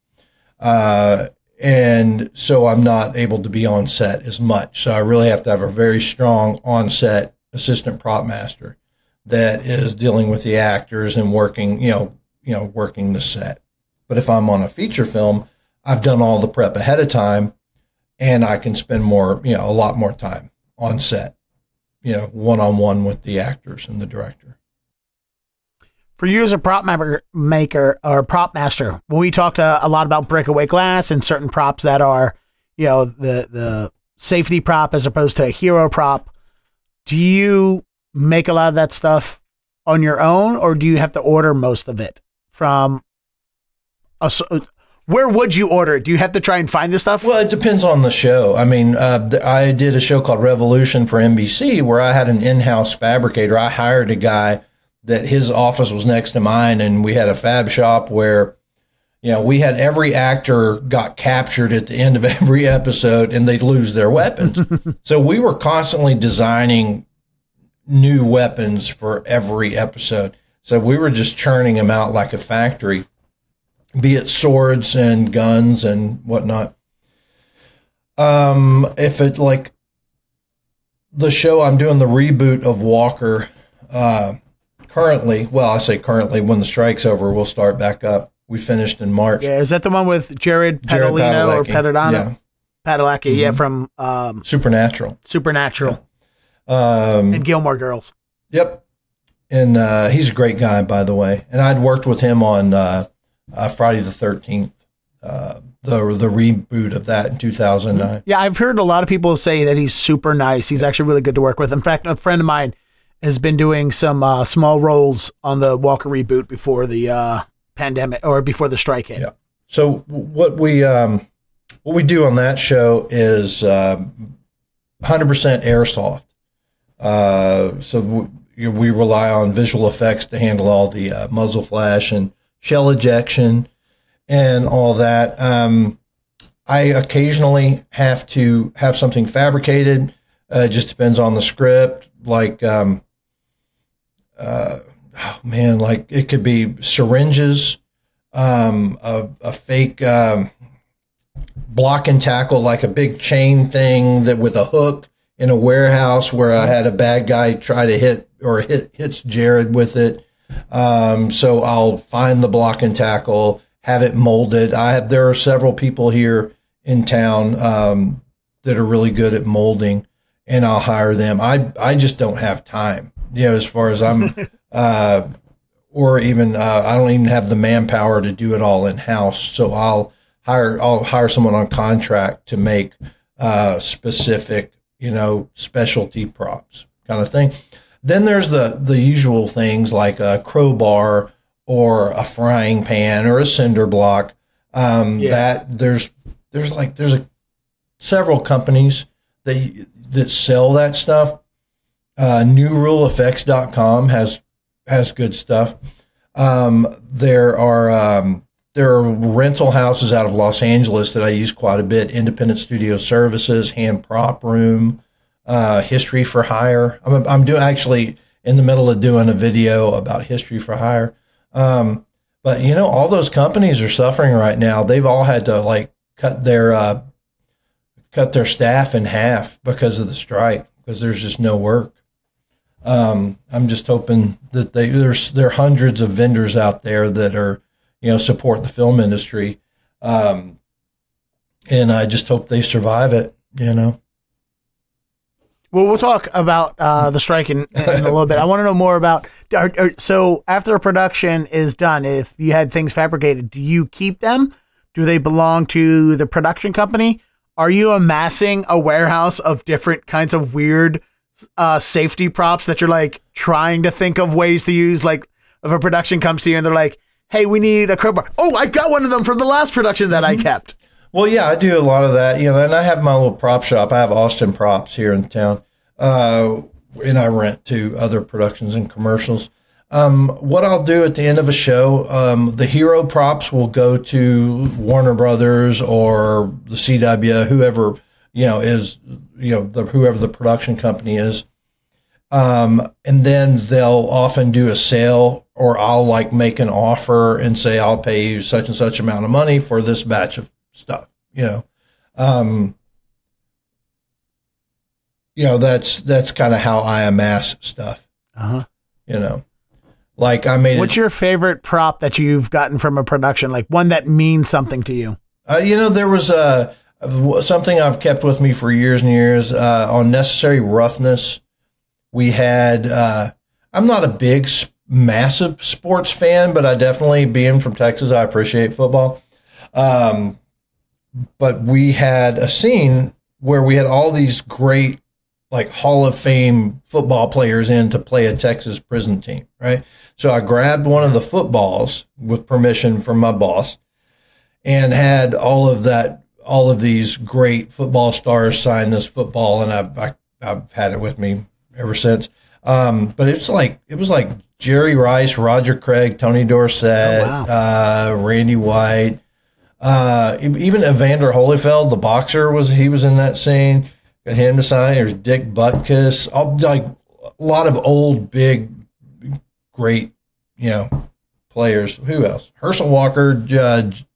Speaker 3: Uh, and so I'm not able to be on set as much. So I really have to have a very strong on set assistant prop master that is dealing with the actors and working, you know, you know, working the set. But if I'm on a feature film, I've done all the prep ahead of time and I can spend more, you know, a lot more time on set, you know, one on one with the actors and the director.
Speaker 2: For you as a prop maker, or prop master, we talked uh, a lot about breakaway glass and certain props that are, you know, the the safety prop as opposed to a hero prop, do you make a lot of that stuff on your own, or do you have to order most of it from a? Where would you order it? Do you have to try and find this stuff?
Speaker 3: Well, it depends on the show. I mean, uh, I did a show called Revolution for NBC where I had an in-house fabricator. I hired a guy that his office was next to mine, and we had a fab shop where, you know, we had every actor got captured at the end of every episode, and they'd lose their weapons. so we were constantly designing new weapons for every episode. So we were just churning them out like a factory, be it swords and guns and whatnot. Um, if it like the show I'm doing the reboot of Walker, uh, currently, well, I say currently when the strike's over, we'll start back up. We finished in March.
Speaker 2: Yeah, is that the one with Jared
Speaker 3: Jared
Speaker 2: Padalino or. Padalano?
Speaker 3: Yeah.
Speaker 2: Padalecki, yeah, from um,
Speaker 3: Supernatural.
Speaker 2: Supernatural
Speaker 3: Um,
Speaker 2: and Gilmore Girls.
Speaker 3: Yep. And uh, he's a great guy, by the way. And I'd worked with him on uh, uh, Friday the Thirteenth, uh, the the reboot of that in two thousand nine.
Speaker 2: Yeah, I've heard a lot of people say that he's super nice. He's actually really good to work with. In fact, a friend of mine has been doing some uh, small roles on the Walker reboot before the uh, pandemic or before the strike hit.
Speaker 3: Yeah. So what we um, what we do on that show is um, hundred percent airsoft. Uh, so we, we rely on visual effects to handle all the uh, muzzle flash and shell ejection and all that. Um, I occasionally have to have something fabricated. Uh, it just depends on the script. Like, um, uh, oh man, like it could be syringes, um, a, a fake um, block and tackle, like a big chain thing that with a hook in a warehouse where I had a bad guy try to hit or hit hits Jared with it. Um, so I'll find the block and tackle, have it molded. I have there are several people here in town um, that are really good at molding, and I'll hire them. I I just don't have time, you know, as far as I'm, uh, or even uh, I don't even have the manpower to do it all in house. So I'll hire I'll hire someone on contract to make uh, specific, you know, specialty props kind of thing. Then there's the the usual things like a crowbar or a frying pan or a cinder block. Um,
Speaker 2: Yeah.
Speaker 3: That there's there's like there's a several companies that that sell that stuff. Uh, NewRuleFX.com has has good stuff. Um, there are um, there are rental houses out of Los Angeles that I use quite a bit. Independent Studio Services, Hand Prop Room, uh, History for Hire. I'm I'm doing actually in the middle of doing a video about History for Hire. Um, but you know, all those companies are suffering right now. They've all had to like cut their uh, cut their staff in half because of the strike because there's just no work. Um, I'm just hoping that they there's there are hundreds of vendors out there that are you know support the film industry, um, and I just hope they survive it. You know.
Speaker 2: Well, we'll talk about uh, the strike in, in a little bit. I want to know more about. Are, are, so, after production is done, if you had things fabricated, do you keep them? Do they belong to the production company? Are you amassing a warehouse of different kinds of weird uh, safety props that you're like trying to think of ways to use? Like, if a production comes to you and they're like, "Hey, we need a crowbar." Oh, I got one of them from the last production that I kept.
Speaker 3: Well, yeah, I do a lot of that. You know, and I have my little prop shop. I have Austin Props here in town, uh, and I rent to other productions and commercials. Um, what I'll do at the end of a show, um, the hero props will go to Warner Brothers or the CW, whoever you know is you know the, whoever the production company is. Um, and then they'll often do a sale, or I'll like make an offer and say I'll pay you such and such amount of money for this batch of stuff. You know, um, you know that's that's kind of how I amass stuff.
Speaker 2: Uh huh.
Speaker 3: You know, like I made.
Speaker 2: What's your favorite prop that you've gotten from a production? Like one that means something to you?
Speaker 3: uh, you know, there was a something I've kept with me for years and years uh, on necessary roughness. We had. Uh, I'm not a big, massive sports fan, but I definitely, being from Texas, I appreciate football. Um, but we had a scene where we had all these great like Hall of Fame football players in to play a Texas prison team, right? So I grabbed one of the footballs with permission from my boss and had all of that, all of these great football stars sign this football. And I've, I, I've had it with me ever since. Um, but it's like, it was like Jerry Rice, Roger Craig, Tony Dorsett,
Speaker 2: Oh,
Speaker 3: uh, Randy White, uh, even Evander Holyfield, the boxer, was he was in that scene. Got him to sign. There's Dick Butkus, all, like a lot of old, big, great, you know, players. Who else? Herschel Walker, Judge.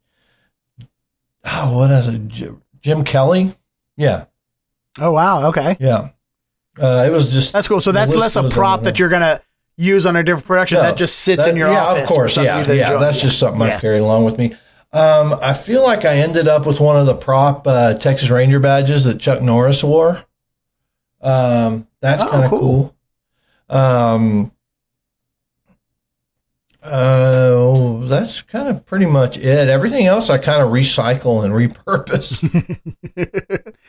Speaker 3: Oh, what is it? J- Jim Kelly. Yeah,
Speaker 2: Oh wow, okay,
Speaker 3: yeah. Uh, it was just
Speaker 2: that's cool. So that's less a prop that you're gonna use on a different production.
Speaker 3: No,
Speaker 2: that just sits
Speaker 3: that-
Speaker 2: in your
Speaker 3: yeah,
Speaker 2: office.
Speaker 3: of course, yeah,
Speaker 2: that
Speaker 3: yeah. That's just something
Speaker 2: Yeah.
Speaker 3: I've carried along with me. Um, I feel like I ended up with one of the prop uh, Texas Ranger badges that Chuck Norris wore. Um, that's
Speaker 2: Oh,
Speaker 3: kind of
Speaker 2: cool.
Speaker 3: cool. Um, uh, that's kind of pretty much it. Everything else I kind of recycle and repurpose.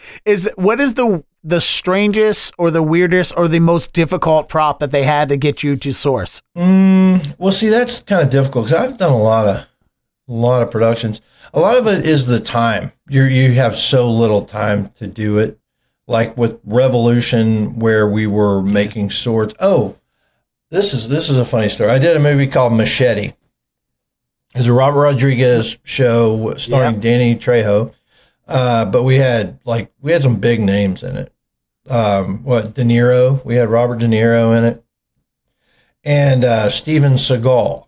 Speaker 2: is what is the the strangest or the weirdest or the most difficult prop that they had to get you to source?
Speaker 3: Mm, well, see, that's kind of difficult because I've done a lot of, a lot of productions. A lot of it is the time. You you have so little time to do it. Like with Revolution, where we were making swords. Oh, this is this is a funny story. I did a movie called Machete. It's a Robert Rodriguez show starring
Speaker 2: Yep.
Speaker 3: Danny Trejo. Uh, but we had like we had some big names in it. Um, what De Niro? We had Robert De Niro in it and uh, Steven Seagal.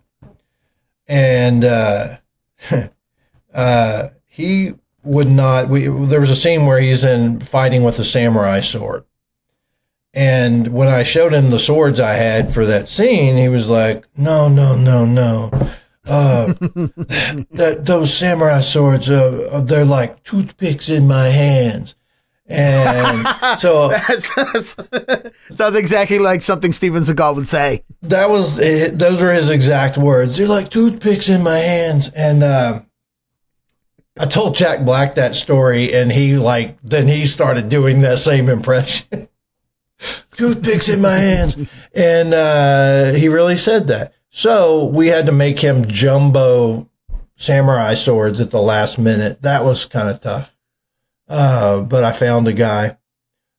Speaker 3: And uh, uh, he would not. We, there was a scene where he's in fighting with a samurai sword. And when I showed him the swords I had for that scene, he was like, "No, no, no, no. Uh, that those samurai swords, uh, they're like toothpicks in my hands." And so
Speaker 2: That's, that's- sounds exactly like something Steven Seagal would say.
Speaker 3: that was those were his exact words. They're like toothpicks in my hands, and uh, I told Jack Black that story, and he like then he started doing that same impression. Toothpicks in my hands, and uh, he really said that. So we had to make him jumbo samurai swords at the last minute. That was kind of tough. Uh, but I found a guy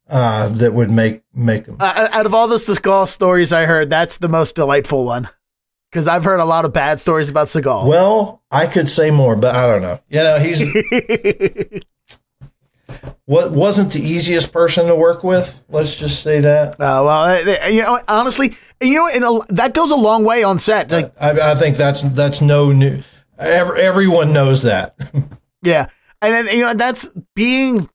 Speaker 3: uh, that would make make them.
Speaker 2: Uh, out of all the Seagal stories I heard, that's the most delightful one. Because I've heard a lot of bad stories about Seagal.
Speaker 3: Well, I could say more, but I don't know. You know, he's what wasn't the easiest person to work with. Let's just say that.
Speaker 2: Uh, well, uh, you know, honestly, you know, and a, that goes a long way on set. Like,
Speaker 3: I, I think that's that's no new. Every, everyone knows that.
Speaker 2: yeah, and then you know that's being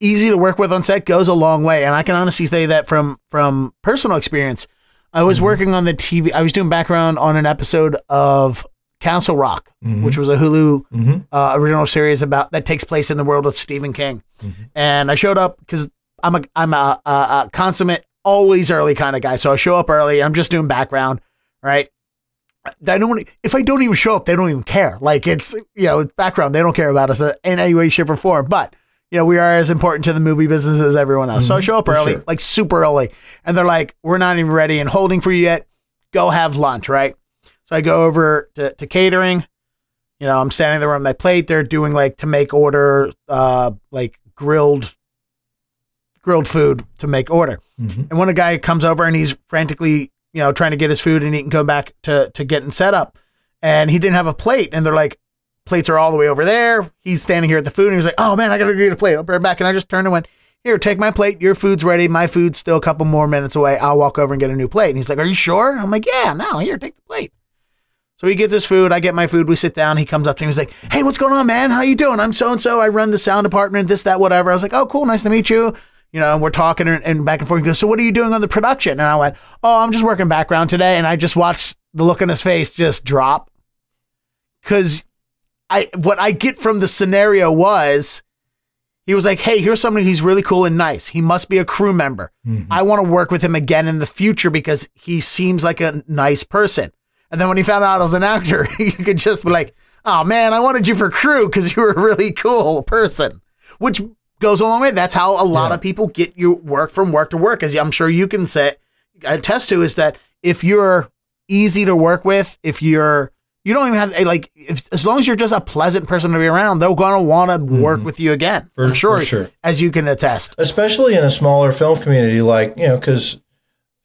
Speaker 2: easy to work with on set goes a long way, and I can honestly say that from from personal experience. I was mm-hmm. working on the TV. I was doing background on an episode of Castle Rock, mm-hmm. which was a Hulu mm-hmm. uh, original series about that takes place in the world of Stephen King. Mm-hmm. And I showed up because I'm a I'm a, a, a, consummate, always early kind of guy. So I show up early. I'm just doing background, right? I don't. If I don't even show up, they don't even care. Like it's you know background. They don't care about us in any way, shape, or form. But you know, we are as important to the movie business as everyone else. Mm-hmm, so I mm-hmm. show up early, sure. like super early, and they're like, "We're not even ready and holding for you yet. Go have lunch, right?" So I go over to, to catering. You know, I'm standing there on my plate. They're doing like to make order, uh, like grilled, grilled food to make order. Mm-hmm. And when a guy comes over and he's frantically, you know, trying to get his food and he can go back to to getting set up, and he didn't have a plate, and they're like, plates are all the way over there. He's standing here at the food, and he's like, "Oh man, I gotta get a plate." I'll be right back. And I just turned and went, "Here, take my plate. Your food's ready. My food's still a couple more minutes away. I'll walk over and get a new plate." And he's like, "Are you sure?" I'm like, "Yeah, no, here, take the plate." So he gets his food. I get my food. We sit down. He comes up to me. He's like, "Hey, what's going on, man? How you doing? I'm so and so. I run the sound department. This, that, whatever." I was like, "Oh, cool. Nice to meet you." You know, and we're talking and, and back and forth. He goes, "So what are you doing on the production?" And I went, "Oh, I'm just working background today." And I just watched the look on his face just drop because I what I get from the scenario was he was like, "Hey, here's somebody who's really cool and nice. He must be a crew member. Mm-hmm. I want to work with him again in the future because he seems like a nice person." And then when he found out I was an actor, you could just be like, oh man, I wanted you for crew because you were a really cool person, which goes a long way. That's how a lot yeah. of people get you work from work to work. As I'm sure you can say, attest to, is that if you're easy to work with, if you're you don't even have a, like if, as long as you're just a pleasant person to be around, they're gonna want to mm-hmm. work with you again. For, sure, for sure, as you can attest.
Speaker 3: Especially in a smaller film community, like you know, because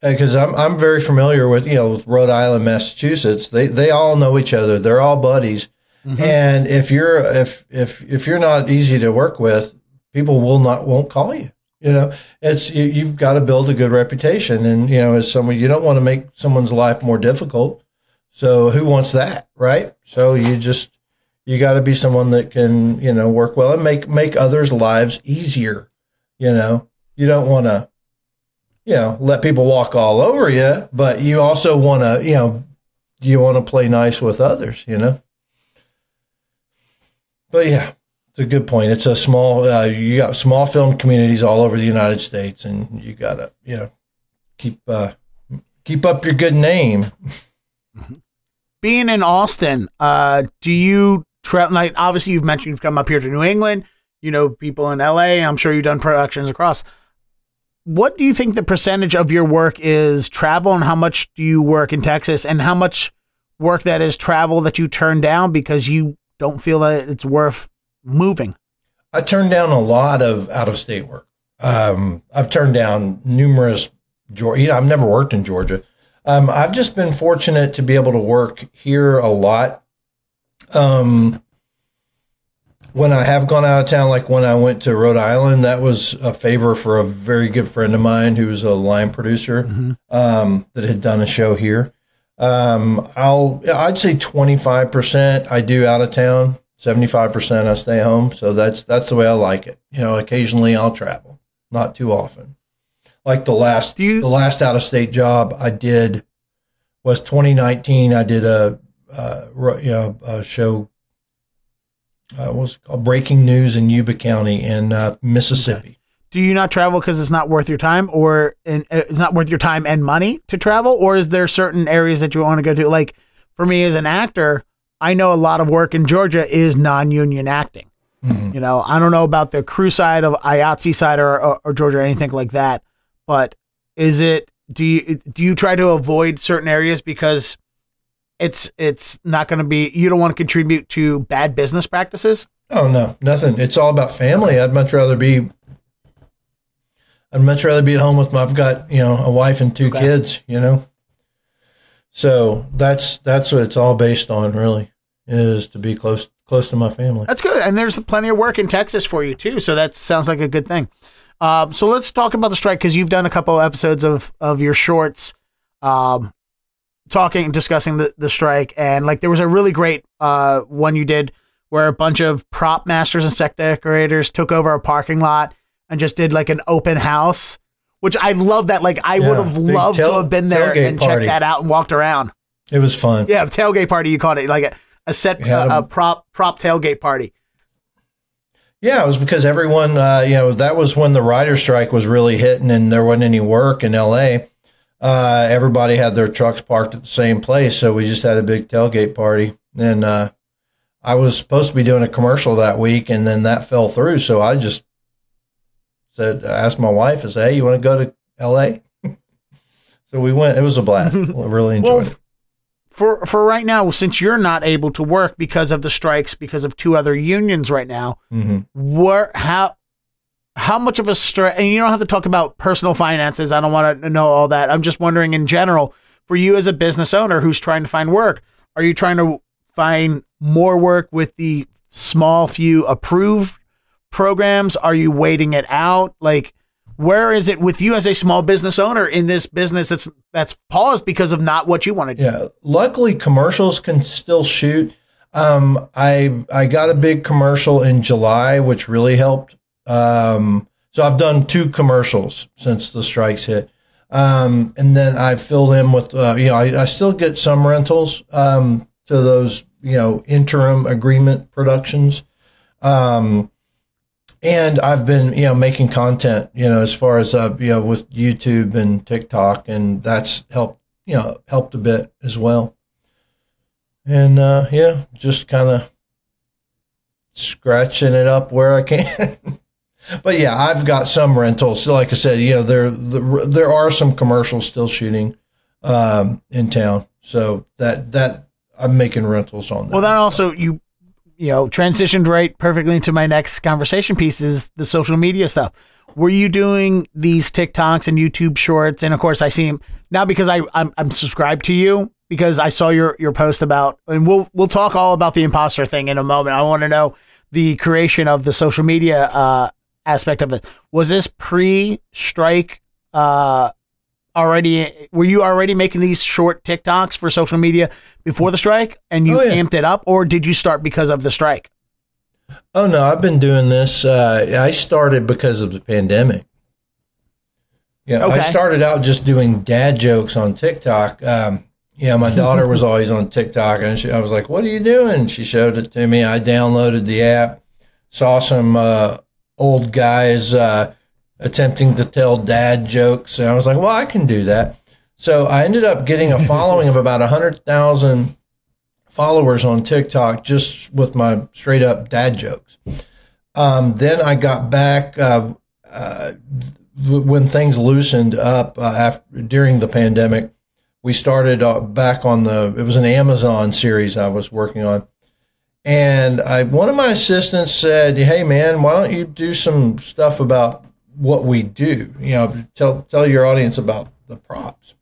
Speaker 3: because I'm I'm very familiar with you know with Rhode Island, Massachusetts. They they all know each other. They're all buddies. Mm-hmm. And if you're if if if you're not easy to work with, people will not won't call you. You know, it's you, you've got to build a good reputation, and you know, as someone you don't want to make someone's life more difficult. So who wants that, right? So you just you got to be someone that can you know work well and make make others' lives easier. You know, you don't want to you know, let people walk all over you, but you also want to, you know, you want to play nice with others, you know? But yeah, it's a good point. It's a small, uh, you got small film communities all over the United States, and you got to, you know, keep, uh, keep up your good name.
Speaker 2: Being in Austin, uh, do you travel? Like, obviously, you've mentioned you've come up here to New England. You know people in LA. I'm sure you've done productions across what do you think the percentage of your work is travel and how much do you work in Texas and how much work that is travel that you turn down because you don't feel that it's worth moving?
Speaker 3: I turn down a lot of out of state work. Um, I've turned down numerous Georgia. You know, I've never worked in Georgia. Um, I've just been fortunate to be able to work here a lot. Um, when I have gone out of town, like when I went to Rhode Island, that was a favor for a very good friend of mine who's a line producer mm-hmm. um, that had done a show here. Um, I'll I'd say twenty five percent I do out of town, seventy five percent I stay home. So that's that's the way I like it. You know, occasionally I'll travel, not too often. Like the last you- the last out of state job I did was 2019. I did a uh, you know a show uh, was called Breaking News in Yuba County in uh, Mississippi. Okay.
Speaker 2: Do you not travel because it's not worth your time, or in, uh, it's not worth your time and money to travel, or is there certain areas that you want to go to? Like for me as an actor, I know a lot of work in Georgia is non-union acting. Mm-hmm. You know, I don't know about the crew side of IATSE side or, or, or Georgia or anything like that, but is it do you do you try to avoid certain areas because it's it's not going to be. You don't want to contribute to bad business practices.
Speaker 3: Oh no, nothing. It's all about family. I'd much rather be. I'd much rather be at home with my. I've got you know a wife and two
Speaker 2: Okay.
Speaker 3: kids. You know. So that's that's what it's all based on, really, is to be close close to my family.
Speaker 2: That's good, and there's plenty of work in Texas for you too. So that sounds like a good thing. Um, so let's talk about the strike because you've done a couple episodes of of your shorts, um, talking and discussing the the strike, and like there was a really great uh one you did where a bunch of prop masters and set decorators took over a parking lot and just did like an open house. Which I love that. Like I
Speaker 3: Yeah,
Speaker 2: would have loved to have been there and
Speaker 3: party.
Speaker 2: checked that out and walked around.
Speaker 3: It was fun.
Speaker 2: Yeah, A tailgate party. You called it like a, a set uh, a
Speaker 3: 'em-
Speaker 2: prop prop tailgate party.
Speaker 3: Yeah, it was because everyone, uh, you know, that was when the writer strike was really hitting and there wasn't any work in LA. Uh, everybody had their trucks parked at the same place. So we just had a big tailgate party. And uh, I was supposed to be doing a commercial that week and then that fell through. So I just said, I asked my wife, I said, hey, you want to go to LA? so we went. It was a blast. I really enjoyed
Speaker 2: Well,
Speaker 3: it.
Speaker 2: for for right now, since you're not able to work because of the strikes, because of two other unions right now,
Speaker 3: hmm
Speaker 2: where how how much of a strike? And you don't have to talk about personal finances. I don't want to know all that. I'm just wondering in general for you as a business owner who's trying to find work. Are you trying to find more work with the small few approved programs? Are you waiting it out? Like, where is it with you as a small business owner in this business that's that's paused because of not what you want to do?
Speaker 3: Yeah, luckily commercials can still shoot. Um, I I got a big commercial in July, which really helped. Um, so I've done two commercials since the strikes hit, um, and then I filled in with uh, you know I, I still get some rentals um, to those you know interim agreement productions. Um, and I've been, you know, making content, you know, as far as, uh, you know, with YouTube and TikTok, and that's helped, you know, helped a bit as well. And, uh, yeah, just kind of scratching it up where I can. but yeah, I've got some rentals. Like I said, you know, there, there, there are some commercials still shooting, um, in town. So that, that I'm making rentals on that.
Speaker 2: Well, then also you, you know, transitioned right perfectly into my next conversation piece is the social media stuff. Were you doing these TikToks and YouTube shorts? And of course, I see them now because I I'm, I'm subscribed to you because I saw your your post about, and we'll we'll talk all about the imposter thing in a moment. I want to know the creation of the social media uh, aspect of it. Was this pre-strike? Uh, already were you already making these short TikToks for social media before the strike and you
Speaker 3: Oh, yeah.
Speaker 2: amped it up or did you start because of the strike?
Speaker 3: Oh no, I've been doing this. Uh, I started because of the pandemic. Yeah, I started out just doing dad jokes on TikTok. Um, yeah, my daughter was always on TikTok, and she, I was like, "What are you doing?" She showed it to me. I downloaded the app, saw some uh, old guys uh, attempting to tell dad jokes, and I was like, "Well, I can do that." So I ended up getting a following of about a hundred thousand followers on TikTok just with my straight up dad jokes. Um, then I got back uh, uh, when things loosened up uh, after during the pandemic. We started uh, back on the. It was an Amazon series I was working on, and I one of my assistants said, "Hey man, why don't you do some stuff about what we do? You know, tell tell your audience about the props."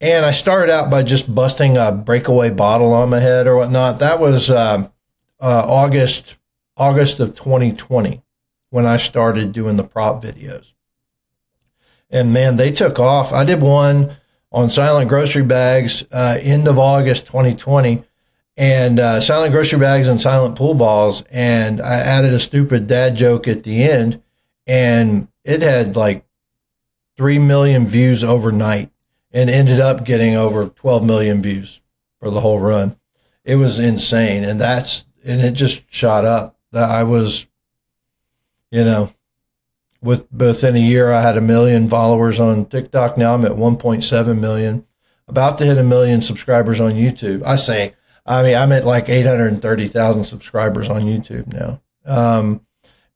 Speaker 3: And I started out by just busting a breakaway bottle on my head or whatnot. That was um uh, August August of 2020 when I started doing the prop videos. And man, they took off. I did one on silent grocery bags uh, end of August 2020 and uh, silent grocery bags and silent pool balls. And I added a stupid dad joke at the end and it had like 3 million views overnight and ended up getting over 12 million views for the whole run. It was insane. And that's, and it just shot up. That I was, you know, with within a year, I had a million followers on TikTok. Now I'm at 1.7 million, about to hit a million subscribers on YouTube. I say, I mean, I'm at like 830,000 subscribers on YouTube now. Um,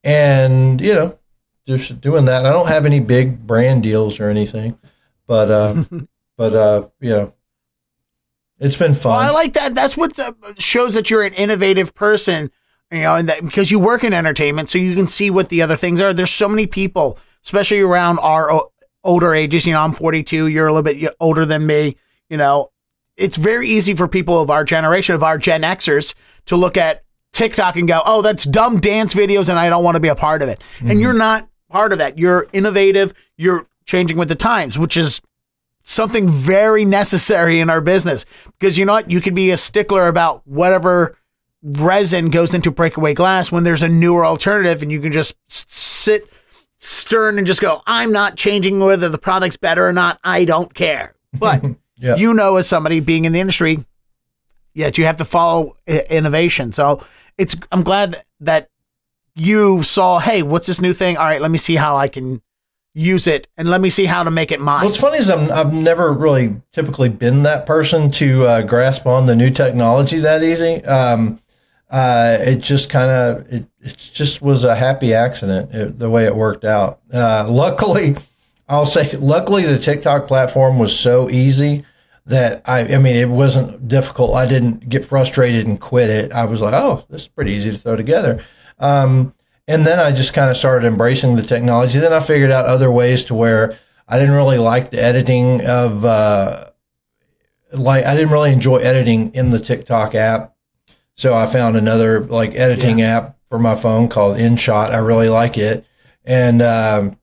Speaker 3: and you know, just doing that. I don't have any big brand deals or anything, but, uh, but, uh, you know, It's been fun.
Speaker 2: Well, I like that. That's what the, shows that you're an innovative person, you know, and that because you work in entertainment, so you can see what the other things are. There's so many people, especially around our older ages. You know, I'm 42. You're a little bit older than me. You know, it's very easy for people of our generation, of our Gen Xers, to look at TikTok and go, "Oh, that's dumb dance videos, and I don't want to be a part of it." And mm-hmm. you're not part of that. You're innovative. You're changing with the times, which is something very necessary in our business because you know what? You could be a stickler about whatever resin goes into breakaway glass when there's a newer alternative, and you can just sit stern and just go, "I'm not changing whether the product's better or not. I don't care." But
Speaker 3: Yeah.
Speaker 2: you know, as somebody being in the industry, yet you have to follow i- innovation. So it's I'm glad that- that you saw, hey, what's this new thing? All right, let me see how I can use it, and let me see how to make it mine.
Speaker 3: What's funny is I'm, I've never really typically been that person to uh, grasp on the new technology that easy. Um, uh, it just kind of it, it just was a happy accident it, the way it worked out. Uh, luckily, I'll say luckily the TikTok platform was so easy that I I mean it wasn't difficult. I didn't get frustrated and quit it. I was like, oh, this is pretty easy to throw together. Um, and then I just kind of started embracing the technology. Then I figured out other ways to where I didn't really like the editing of, uh, like, I didn't really enjoy editing in the TikTok app. So I found another like editing app for my phone called InShot. I really like it. And, um,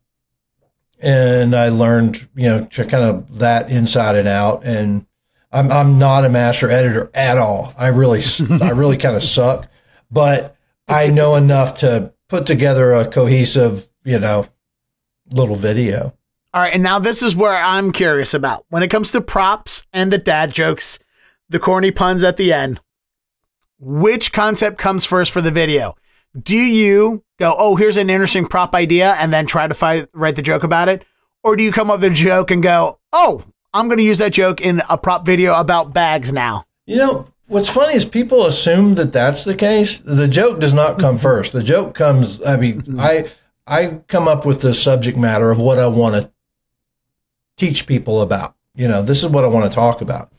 Speaker 3: and I learned, you know, to kind of that inside and out. And I'm, I'm not a master editor at all. I really, I really kind of suck, but I know enough to put together a cohesive, you know, little video.
Speaker 2: All right, and now this is where I'm curious about. When it comes to props and the dad jokes, the corny puns at the end, which concept comes first for the video? Do you go, oh, here's an interesting prop idea, and then try to find, write the joke about it? Or do you come up with a joke and go, oh, I'm going to use that joke in a prop video about bags now?
Speaker 3: You know, what's funny is people assume that that's the case. The joke does not come mm-hmm. first. The joke comes, I mean, mm-hmm. I, I come up with the subject matter of what I want to teach people about. You know, this is what I want to talk about.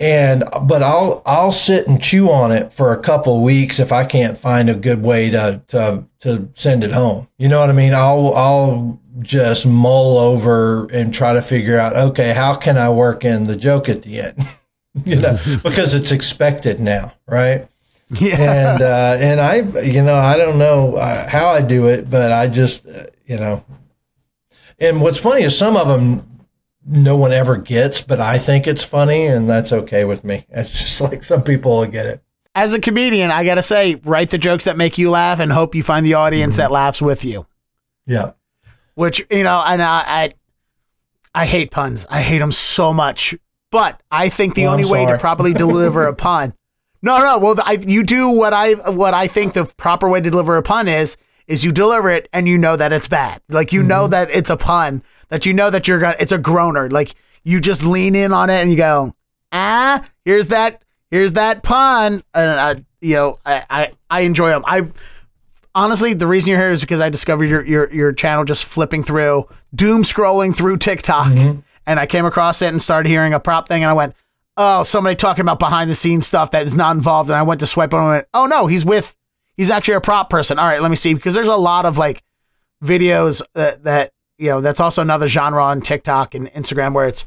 Speaker 3: And but I'll I'll sit and chew on it for a couple weeks if I can't find a good way to to to send it home. You know what I mean? I'll I'll just mull over and try to figure out okay, how can I work in the joke at the end? you know, because it's expected now, right?
Speaker 2: Yeah.
Speaker 3: and uh, and I, you know, I don't know uh, how I do it, but I just, uh, you know, and what's funny is some of them no one ever gets, but I think it's funny, and that's okay with me. It's just like some people will get it.
Speaker 2: As a comedian, I got to say, write the jokes that make you laugh and hope you find the audience mm-hmm. that laughs with you.
Speaker 3: Yeah,
Speaker 2: which you know, and I, I, I hate puns. I hate them so much. But I think the
Speaker 3: Well,
Speaker 2: only way to properly deliver a pun, no, no, well, I, you do what I what I think the proper way to deliver a pun is is you deliver it and you know that it's bad. Like you
Speaker 3: Mm-hmm.
Speaker 2: know that it's a pun. That you know that you're gonna. It's a groaner. Like you just lean in on it and you go, ah, here's that, here's that pun. And uh, you know, I, I I enjoy them. I honestly, the reason you're here is because I discovered your your your channel just flipping through, doom scrolling through TikTok, and I came across it and started hearing a prop thing, and I went, "Oh, somebody talking about behind the scenes stuff that is not involved." And I went to swipe on it, and went, "Oh no, he's with, he's actually a prop person." All right, let me see because there's a lot of like videos that that you know that's also another genre on TikTok and Instagram where it's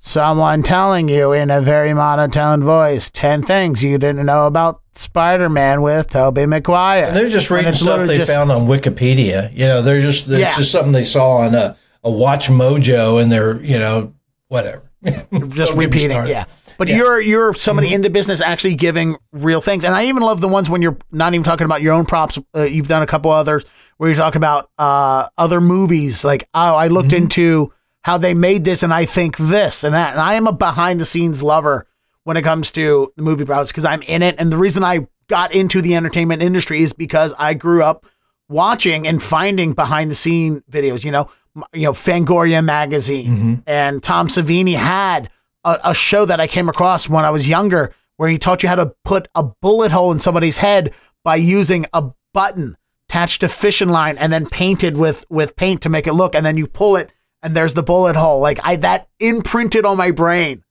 Speaker 2: someone telling you in a very monotone voice 10 things you didn't know about Spider-Man with Tobey Maguire.
Speaker 3: and they're just reading stuff they
Speaker 2: just-
Speaker 3: found on Wikipedia. You know, they're just it's
Speaker 2: Yeah.
Speaker 3: just something they saw on a, a Watch Mojo, and they're you know whatever.
Speaker 2: just
Speaker 3: Don't get me
Speaker 2: repeating. Yeah. But
Speaker 3: Yeah. Mm-hmm.
Speaker 2: you're you're somebody in the business actually giving real things, and I even love the ones when you're not even talking about your own props. Uh, you've done a couple others where you talk about uh, other movies, like oh, I looked
Speaker 3: Mm-hmm.
Speaker 2: into how they made this, and I think this and that, and I am a behind the scenes lover when it comes to the movie props because I'm in it, and the reason I got into the entertainment industry is because I grew up watching and finding behind the scene videos. You know, you know, Fangoria magazine and Tom Savini had a, a show that I came across when I was younger where he taught you how to put a bullet hole in somebody's head by using a button attached to fishing line and then painted with with paint to make it look, and then you pull it and there's the bullet hole. Like I that imprinted on my brain.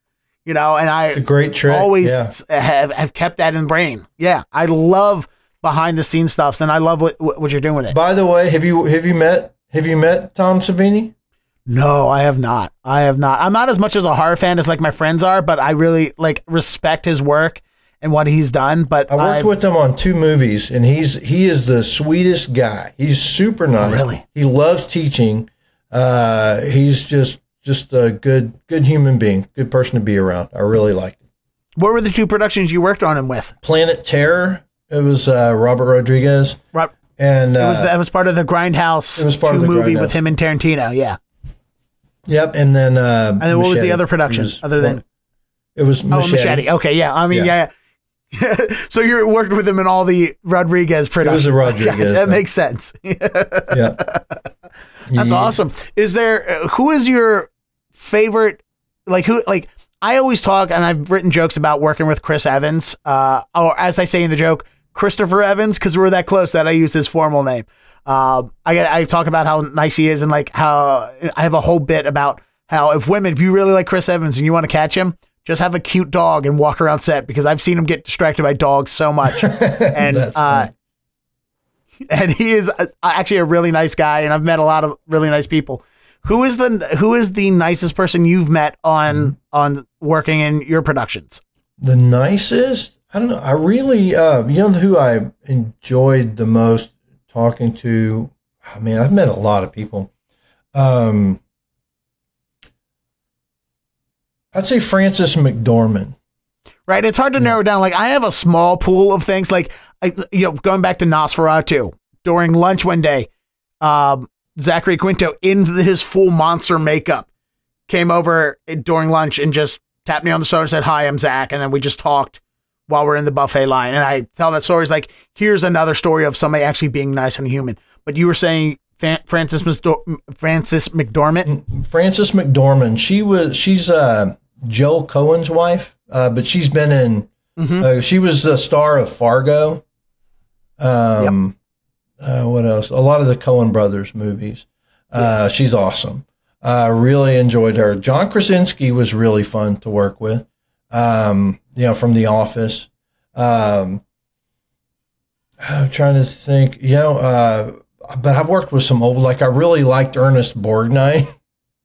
Speaker 2: You know, and I
Speaker 3: great trick.
Speaker 2: always
Speaker 3: yeah.
Speaker 2: have have kept that in the brain. Yeah, I love behind the scenes stuff, and I love what what what you're doing with it.
Speaker 3: By the way, have you have you met have you met Tom Savini?
Speaker 2: No, I have not. I have not. I'm not as much as a horror fan as like my friends are, but I really like respect his work and what he's done. But
Speaker 3: I worked
Speaker 2: I've-
Speaker 3: with him on two movies, and he's he is the sweetest guy. He's super nice.
Speaker 2: Really?
Speaker 3: He loves teaching. Uh, he's just just a good good human being, good person to be around. I really like him.
Speaker 2: what were the two productions you worked on him with?
Speaker 3: Planet Terror. It was uh, Robert Rodriguez,
Speaker 2: Rob,
Speaker 3: and uh,
Speaker 2: it was that was part of the Grindhouse
Speaker 3: it was part
Speaker 2: two
Speaker 3: of the
Speaker 2: movie
Speaker 3: Grindhouse.
Speaker 2: with him and Tarantino. Yeah,
Speaker 3: yep. And then uh,
Speaker 2: and then what was the other
Speaker 3: It
Speaker 2: production
Speaker 3: was
Speaker 2: other than
Speaker 3: it was
Speaker 2: oh
Speaker 3: Machete.
Speaker 2: Machete? Okay, yeah. I mean, yeah. yeah. so you worked with him in all the Rodriguez productions.
Speaker 3: the Rodriguez,
Speaker 2: that
Speaker 3: uh,
Speaker 2: makes sense.
Speaker 3: Yeah,
Speaker 2: That's
Speaker 3: Yeah.
Speaker 2: awesome. Is there uh, who is your favorite? Like who? Like I always talk, and I've written jokes about working with Chris Evans, uh, or as I say in the joke, Christopher Evans, because we're that close that I use his formal name. Um, I I talk about how nice he is, and like how I have a whole bit about how if women, if you really like Chris Evans and you want to catch him. Just have a cute dog and walk around set because I've seen him get distracted by dogs so much, and uh, and he is uh, actually a really nice guy and i've met a lot of really nice people. Who is the who is the nicest person you've met on on working in your productions?
Speaker 3: The nicest i don't know. I really uh you know who i enjoyed the most talking to? I mean i've met a lot of people. Um i'd say frances mcdormand.
Speaker 2: Right it's hard to narrow down. Like i have a small pool of things. Like I, you know going back to NOS4A2 during lunch one day um zachary quinto in his full monster makeup came over during lunch and just tapped me on the shoulder and said hi i'm zach and then we just talked while we're in the buffet line. And I tell that story is like, here's another story of somebody actually being nice and human. But you were saying Frances Frances McDormand.
Speaker 3: frances mcdormand. She was she's uh joel coen's wife uh but she's been in
Speaker 2: Mhm.
Speaker 3: uh, she was the star of fargo. Um uh, what else? A lot of the cohen brothers movies. Uh she's awesome. Uh really enjoyed her. John krasinski was really fun to work with um you know from the office. Um i'm trying to think you know uh but i've worked with some old like i really liked ernest borgnine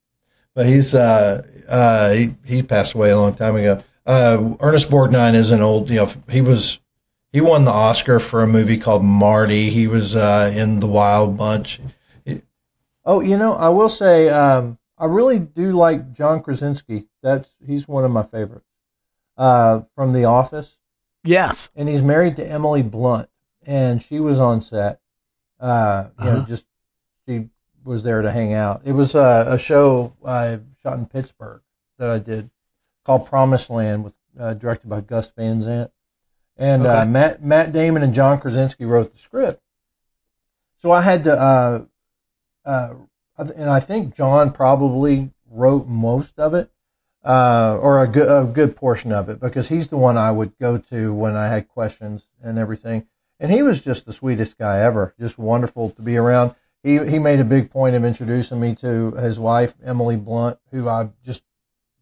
Speaker 3: but he's uh uh he, he passed away a long time ago. Uh ernest borgnine is an old you know he was he won the oscar for a movie called marty. He was uh in the wild bunch. Oh you know i will say um i really do like john krasinski. That's he's one of my favorites uh from the office
Speaker 2: Yes.
Speaker 3: and he's married to Emily Blunt, and she was on set. Uh, you know,
Speaker 2: Uh-huh.
Speaker 3: just she was there to hang out. It was uh, a show I shot in Pittsburgh that I did called Promised Land, with uh, directed by Gus Van Sant, and uh,
Speaker 2: Okay.
Speaker 3: Matt Matt Damon and John Krasinski wrote the script. So I had to, uh, uh, and I think John probably wrote most of it uh, or a good a good portion of it because he's the one I would go to when I had questions and everything. And he was just the sweetest guy ever, just wonderful to be around. He he made a big point of introducing me to his wife Emily Blunt, who I just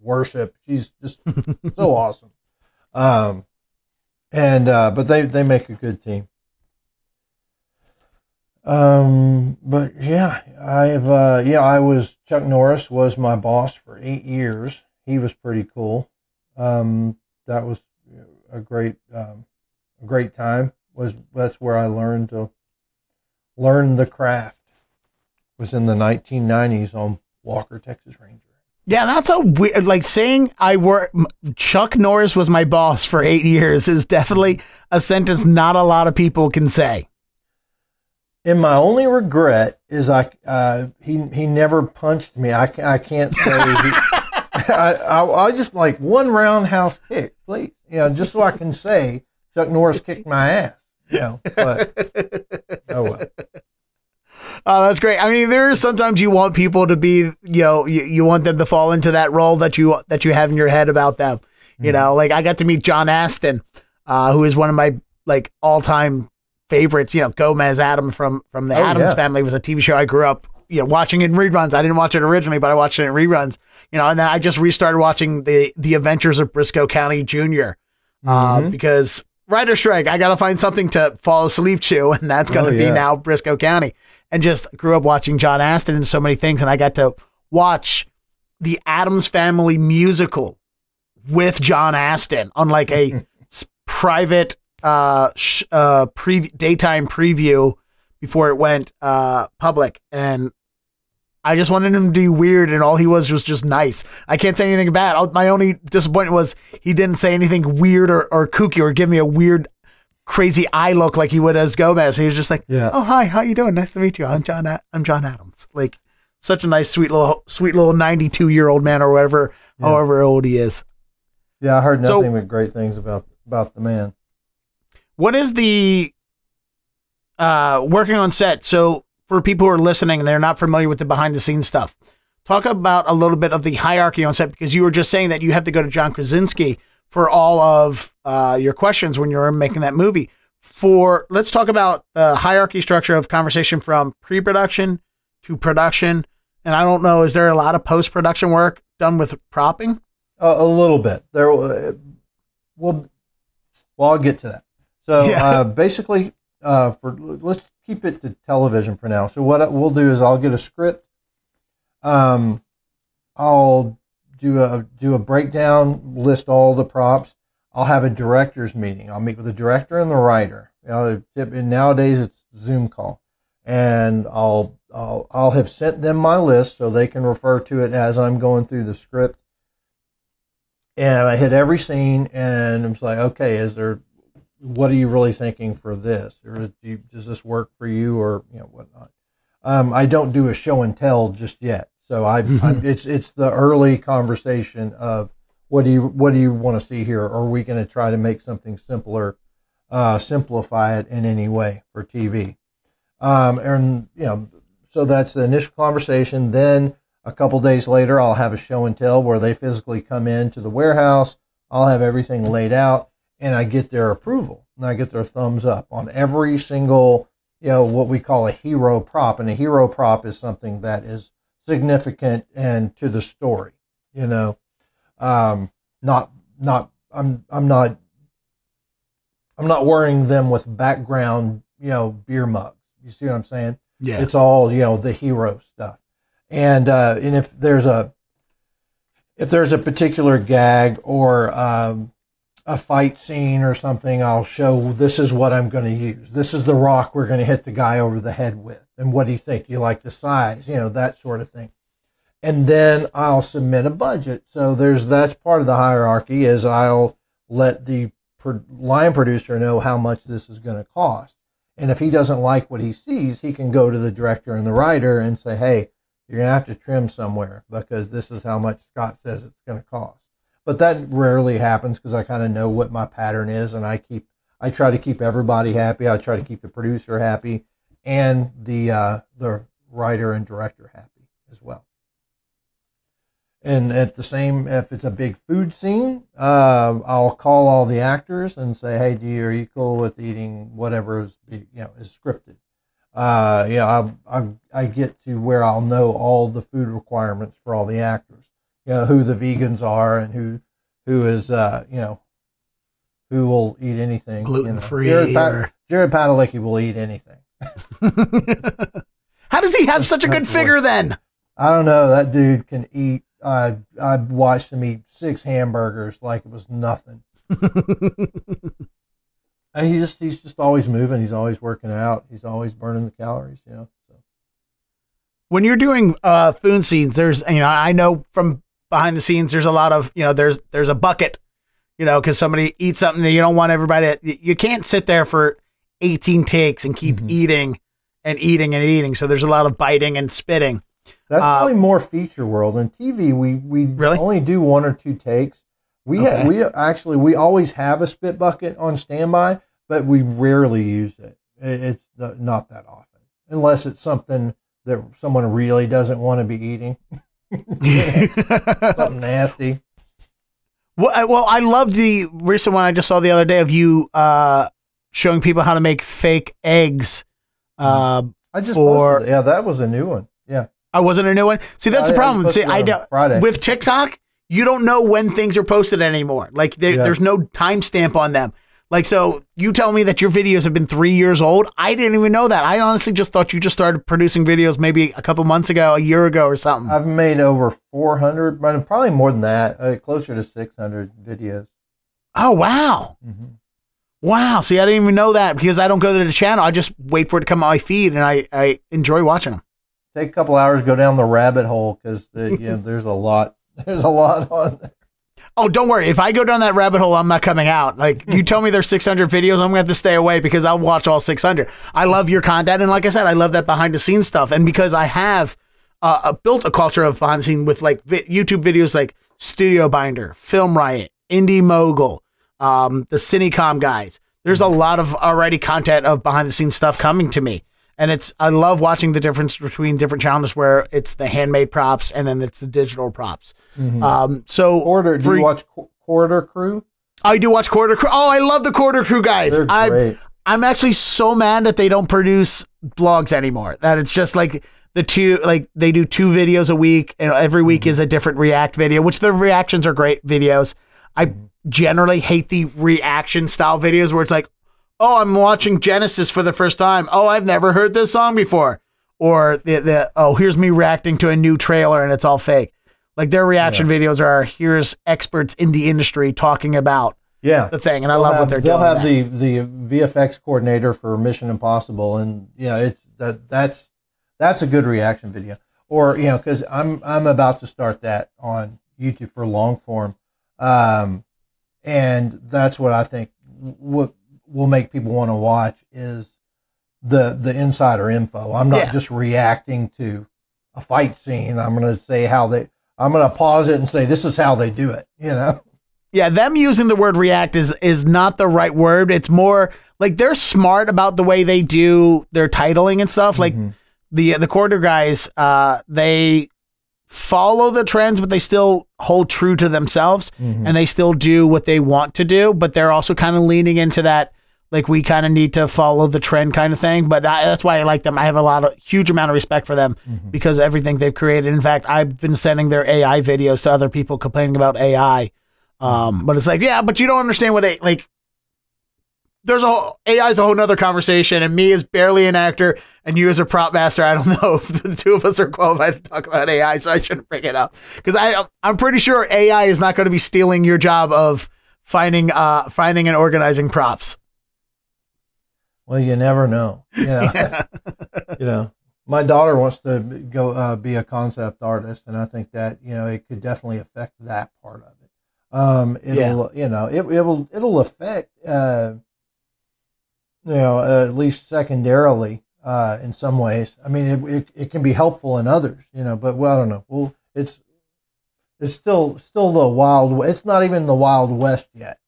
Speaker 3: worship. She's just so awesome. Um, and uh, but they they make a good team. Um, but yeah, I've uh, yeah, I was Chuck Norris was my boss for eight years. He was pretty cool. Um, that was a great um, a great time. Was that's where I learned to learn the craft. Was in the 1990s on Walker Texas Ranger.
Speaker 2: Yeah, that's a weird. Like saying I work. Chuck Norris was my boss for eight years is definitely a sentence not a lot of people can say.
Speaker 3: And my only regret is I uh, he he never punched me. I, I can't say he, I, I I just like one roundhouse kick, please. You know, just so I can say Chuck Norris kicked my ass. You know, but oh well.
Speaker 2: Oh, that's great. I mean, there is sometimes you want people to be, you know, you, you want them to fall into that role that you that you have in your head about them. You know, like I got to meet John Astin, uh, who is one of my like all time favorites. You know, Gomez Adam from from the
Speaker 3: Oh,
Speaker 2: Addams
Speaker 3: yeah.
Speaker 2: Family was a TV show I grew up you know watching in reruns. I didn't watch it originally, but I watched it in reruns. You know, and then I just restarted watching the the Adventures of Brisco County Jr. Uh,
Speaker 3: Mhm.
Speaker 2: because writer strike. I got to find something to fall asleep to, and that's going to
Speaker 3: Oh,
Speaker 2: be now Brisco County. And just grew up watching John Astin and so many things, and I got to watch the Addams Family musical with John Astin on like a private uh, sh- uh, pre- daytime preview before it went uh, public, and I just wanted him to be weird, and all he was was just nice. I can't say anything bad. My only disappointment was he didn't say anything weird or, or kooky or give me a weird, crazy eye look like he would as Gomez. He was just like,
Speaker 3: Yeah.
Speaker 2: "Oh hi, how you doing? Nice to meet you. I'm John. A- I'm John Adams." Like such a nice, sweet little, sweet little 92 year old man or whatever,
Speaker 3: Yeah.
Speaker 2: however old he is.
Speaker 3: Yeah, I heard
Speaker 2: So-
Speaker 3: nothing but great things about about the man.
Speaker 2: What is the uh, working on set? So for people who are listening and they're not familiar with the behind the scenes stuff, talk about a little bit of the hierarchy on set because you were just saying that you have to go to John Krasinski for all of uh, your questions when you're making that movie. For let's talk about the hierarchy structure of conversation from pre-production to production. And I don't know, is there a lot of post production work done with propping?
Speaker 3: Uh, a little bit. There, uh, well, well, I'll get to that. So
Speaker 2: Yeah.
Speaker 3: uh, basically, uh, for let's keep it to television for now. So what we'll do is I'll get a script. Um, I'll do a do a breakdown, list all the props. I'll have a director's meeting. I'll meet with the director and the writer. You know, and nowadays it's Zoom call, and I'll I'll I'll have sent them my list so they can refer to it as I'm going through the script and I hit every scene, and I'm like, okay, is there, what are you really thinking for this, or do you, does this work for you, or you know whatnot? Um, I don't do a show and tell just yet, so I, I it's it's the early conversation of what do you what do you want to see here? Or are we going to try to make something simpler, uh, simplify it in any way for TV? Um, and you know, so that's the initial conversation. Then a couple days later, I'll have a show and tell where they physically come into the warehouse. I'll have everything laid out, and I get their approval, and I get their thumbs up on every single, you know, what we call a hero prop. And a hero prop is something that is significant and to the story. You know, um, not not I'm I'm not I'm not worrying them with background, you know, beer mugs. You see what I'm saying?
Speaker 2: Yeah.
Speaker 3: It's all you know the hero stuff, and uh, and if there's a if there's a particular gag or um, a fight scene or something, I'll show this is what I'm going to use. This is the rock we're going to hit the guy over the head with, and what do you think? Do you like the size? You know that sort of thing. And then I'll submit a budget. So there's that's part of the hierarchy is I'll let the line producer know how much this is going to cost. And if he doesn't like what he sees, he can go to the director and the writer and say, hey, you're going to have to trim somewhere because this is how much Scott says it's going to cost. But that rarely happens because I kind of know what my pattern is and I keep, I try to keep everybody happy. I try to keep the producer happy and the, uh, the writer and director happy as well. And at the same, if it's a big food scene, uh, I'll call all the actors and say, "Hey, do you are you cool with eating whatever is you know is scripted?" Uh, you know, I, I I get to where I'll know all the food requirements for all the actors. You know, who the vegans are and who who is uh, you know who will eat anything you know. Jared, Pat-
Speaker 2: or-
Speaker 3: Jared Padalecki will eat anything.
Speaker 2: How does he have such a good figure then?
Speaker 3: I don't know. That dude can eat. I I watched him eat six hamburgers like it was nothing. And he just he's just always moving. He's always working out. He's always burning the calories. You know. So.
Speaker 2: when you're doing uh food scenes there's you know i know from behind the scenes there's a lot of you know there's there's a bucket you know because somebody eats something that you don't want everybody to, you can't sit there for 18 takes and keep
Speaker 3: Mhm.
Speaker 2: eating and eating and eating so there's a lot of biting and spitting
Speaker 3: That's
Speaker 2: Uh,
Speaker 3: probably more feature world. In TV, we we
Speaker 2: Really?
Speaker 3: only do one or two takes. We
Speaker 2: Okay.
Speaker 3: ha- we actually we always have a spit bucket on standby, but we rarely use it. It- It's not that often, unless it's something that someone really doesn't want to be eating. something nasty.
Speaker 2: well, I, well i love the recent one i just saw the other day of you uh showing people how to make fake eggs uh
Speaker 3: I just
Speaker 2: For-
Speaker 3: yeah, that was a new one. Yeah.
Speaker 2: I wasn't a new one. See, that's
Speaker 3: I-
Speaker 2: the problem.
Speaker 3: posted
Speaker 2: See, I don't
Speaker 3: Friday.
Speaker 2: with TikTok. You don't know when things are posted anymore. Like there,
Speaker 3: Yeah.
Speaker 2: there's no timestamp on them. Like so, you tell me that your videos have been three years old. I didn't even know that. I honestly just thought you just started producing videos maybe a couple months ago, a year ago, or something.
Speaker 3: I've made over 400, probably more than that, uh, closer to 600 videos.
Speaker 2: oh wow,
Speaker 3: Mhm.
Speaker 2: wow. See, I didn't even know that because I don't go to the channel. I just wait for it to come on my feed, and I I enjoy watching them.
Speaker 3: Take a couple hours, go down the rabbit hole because you know, there's a lot. There's a lot on there.
Speaker 2: Oh, don't worry. If I go down that rabbit hole, I'm not coming out. Like you tell me there's 600 videos, I'm going to have to stay away because I'll watch all 600. I love your content, and like I said, I love that behind the scenes stuff. And because I have uh, uh, built a culture of behind the scenes with like vi- YouTube videos like Studio Binder, Film Riot, Indie Mogul, um, the Cinecom guys. There's a lot of already content of behind the scenes stuff coming to me. And it's I love watching the difference between different challenges where it's the handmade props and then it's the digital props. Mm-hmm. Um, so
Speaker 3: Corridor. Do
Speaker 2: for-
Speaker 3: you watch Qu- Corridor Crew?
Speaker 2: I do watch Corridor Crew. Oh, I love the Corridor Crew guys.
Speaker 3: They're
Speaker 2: I'm,
Speaker 3: great.
Speaker 2: I'm actually so mad that they don't produce blogs anymore. That it's just like the two, like they do two videos a week, and every week mm-hmm. is a different React video, which the reactions are great videos. I mm-hmm. generally hate the reaction style videos where it's like, oh, I'm watching Genesis for the first time. Oh, I've never heard this song before. Or the, the oh, here's me reacting to a new trailer and it's all fake. Like their reaction videos are here's experts in the industry talking about
Speaker 3: Yeah.
Speaker 2: the thing, and I
Speaker 3: They'll
Speaker 2: love
Speaker 3: have,
Speaker 2: what they're doing.
Speaker 3: they'll
Speaker 2: doing.
Speaker 3: have the the VFX coordinator for Mission Impossible, and yeah, it's that that's that's a good reaction video. Or you know, because I'm I'm about to start that on YouTube for long form, um, and that's what I think what will make people want to watch is the the insider info. I'm not
Speaker 2: Yeah.
Speaker 3: just reacting to a fight scene. I'm going to say how they. I'm going to pause it and say this is how they do it. You know.
Speaker 2: Yeah, them using the word react is is not the right word. It's more like they're smart about the way they do their titling and stuff. Like the the corridor guys, uh, they follow the trends, but they still hold true to themselves, and they still do what they want to do. But they're also kind of leaning into that. Like we kind of need to follow the trend kind of thing, but that, that's why I like them. I have a lot of huge amount of respect for them because of everything they've created. In fact, I've been sending their AI videos to other people complaining about AI. Um, but it's like, yeah, but you don't understand what a like. There's a whole, AI is a whole nother conversation, and me as barely an actor, and you as a prop master. I don't know if the two of us are qualified to talk about AI, so I shouldn't bring it up because I I'm pretty sure AI is not going to be stealing your job of finding uh finding and organizing props.
Speaker 3: Well, you never know. You know, you know. My daughter wants to go uh, be a concept artist, and I think that you know it could definitely affect that part of it. Um, it'll you know it, it will it'll affect uh, you know at least secondarily uh, in some ways. I mean, it, it it can be helpful in others, you know. But well, I don't know. Well, it's it's still still the wild. It's not even the wild west yet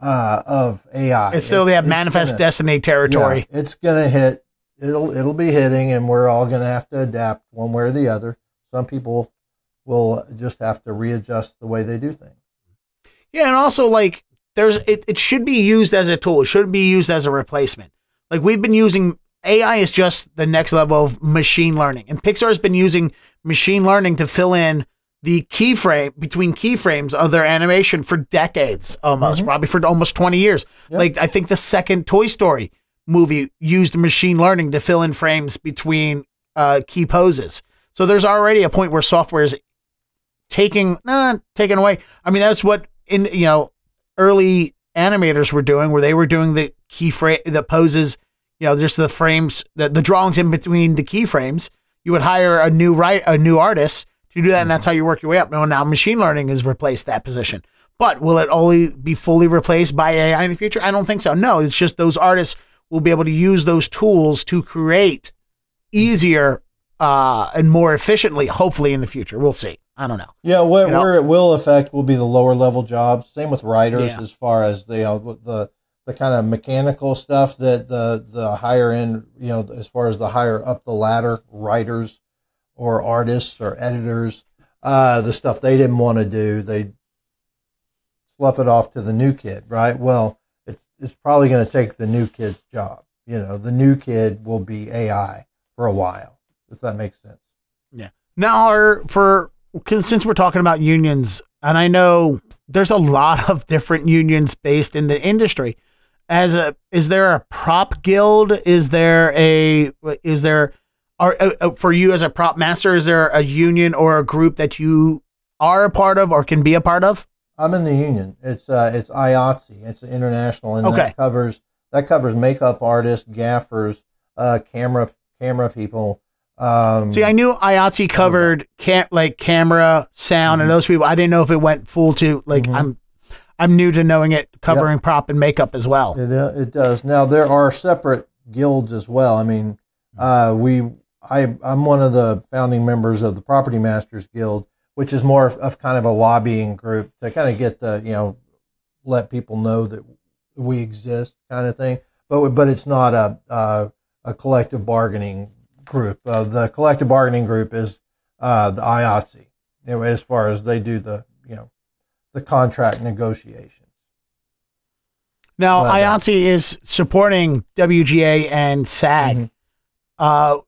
Speaker 3: uh, of AI.
Speaker 2: It's still
Speaker 3: It-
Speaker 2: that manifest
Speaker 3: gonna-
Speaker 2: destiny territory.
Speaker 3: yeah, it's gonna hit. It'll it'll be hitting, and we're all gonna have to adapt one way or the other. Some people will just have to readjust the way they do things.
Speaker 2: Yeah, and also like there's it, it should be used as a tool. It shouldn't be used as a replacement. Like we've been using AI is just the next level of machine learning. And Pixar has been using machine learning to fill in the keyframe between keyframes of their animation for decades almost, probably for almost 20 years. Like I think the second Toy Story movie used machine learning to fill in frames between uh, key poses. So there's already a point where software is taking nah, taking away. I mean, that's what in you know early animators were doing, where they were doing the keyframe the poses, you know, just the frames, the, the drawings in between the keyframes. You would hire a new right a new artist to do that, and that's how you work your way up. No, now machine learning has replaced that position. But will it only be fully replaced by AI in the future? I don't think so. No, it's just those artists will be able to use those tools to create easier uh, and more efficiently, hopefully in the future. We'll see. I don't know.
Speaker 3: Yeah, where,
Speaker 2: You know?
Speaker 3: where it will affect will be the lower level jobs. Same with writers,
Speaker 2: Yeah.
Speaker 3: as far as the you know, the the kind of mechanical stuff that the the higher end, you know, as far as the higher up the ladder writers or artists or editors, uh, the stuff they didn't want to do, they slough it off to the new kid, right? Well, it's it's probably going to take the new kid's job. You know, the new kid will be AI for a while, if that makes sense.
Speaker 2: Yeah. Now, are for since we're talking about unions, and I know there's a lot of different unions based in the industry. As a, is there a prop guild? Is there a, is there, are uh, uh, for you as a prop master? Is there a union or a group that you are a part of or can be a part of?
Speaker 3: I'm in the union. It's uh, it's IATSE. It's international, and
Speaker 2: Okay.
Speaker 3: that covers that covers makeup artists, gaffers, uh, camera camera people. Um,
Speaker 2: See, I knew IATSE covered cam- like camera, sound, and those people. I didn't know if it went full to like
Speaker 3: Mhm.
Speaker 2: I'm. I'm new to knowing it covering prop and makeup as well.
Speaker 3: It uh, it does. Now there are separate guilds as well. I mean, uh, we I I'm one of the founding members of the Property Masters Guild, which is more of, of kind of a lobbying group to kind of get the you know let people know that we exist, kind of thing. But but it's not a a, a collective bargaining group. Uh, the collective bargaining group is uh, the know, as far as they do the you know the contract negotiation.
Speaker 2: Now. IATSE is supporting WGA and SAG.
Speaker 3: Mhm.
Speaker 2: Uh,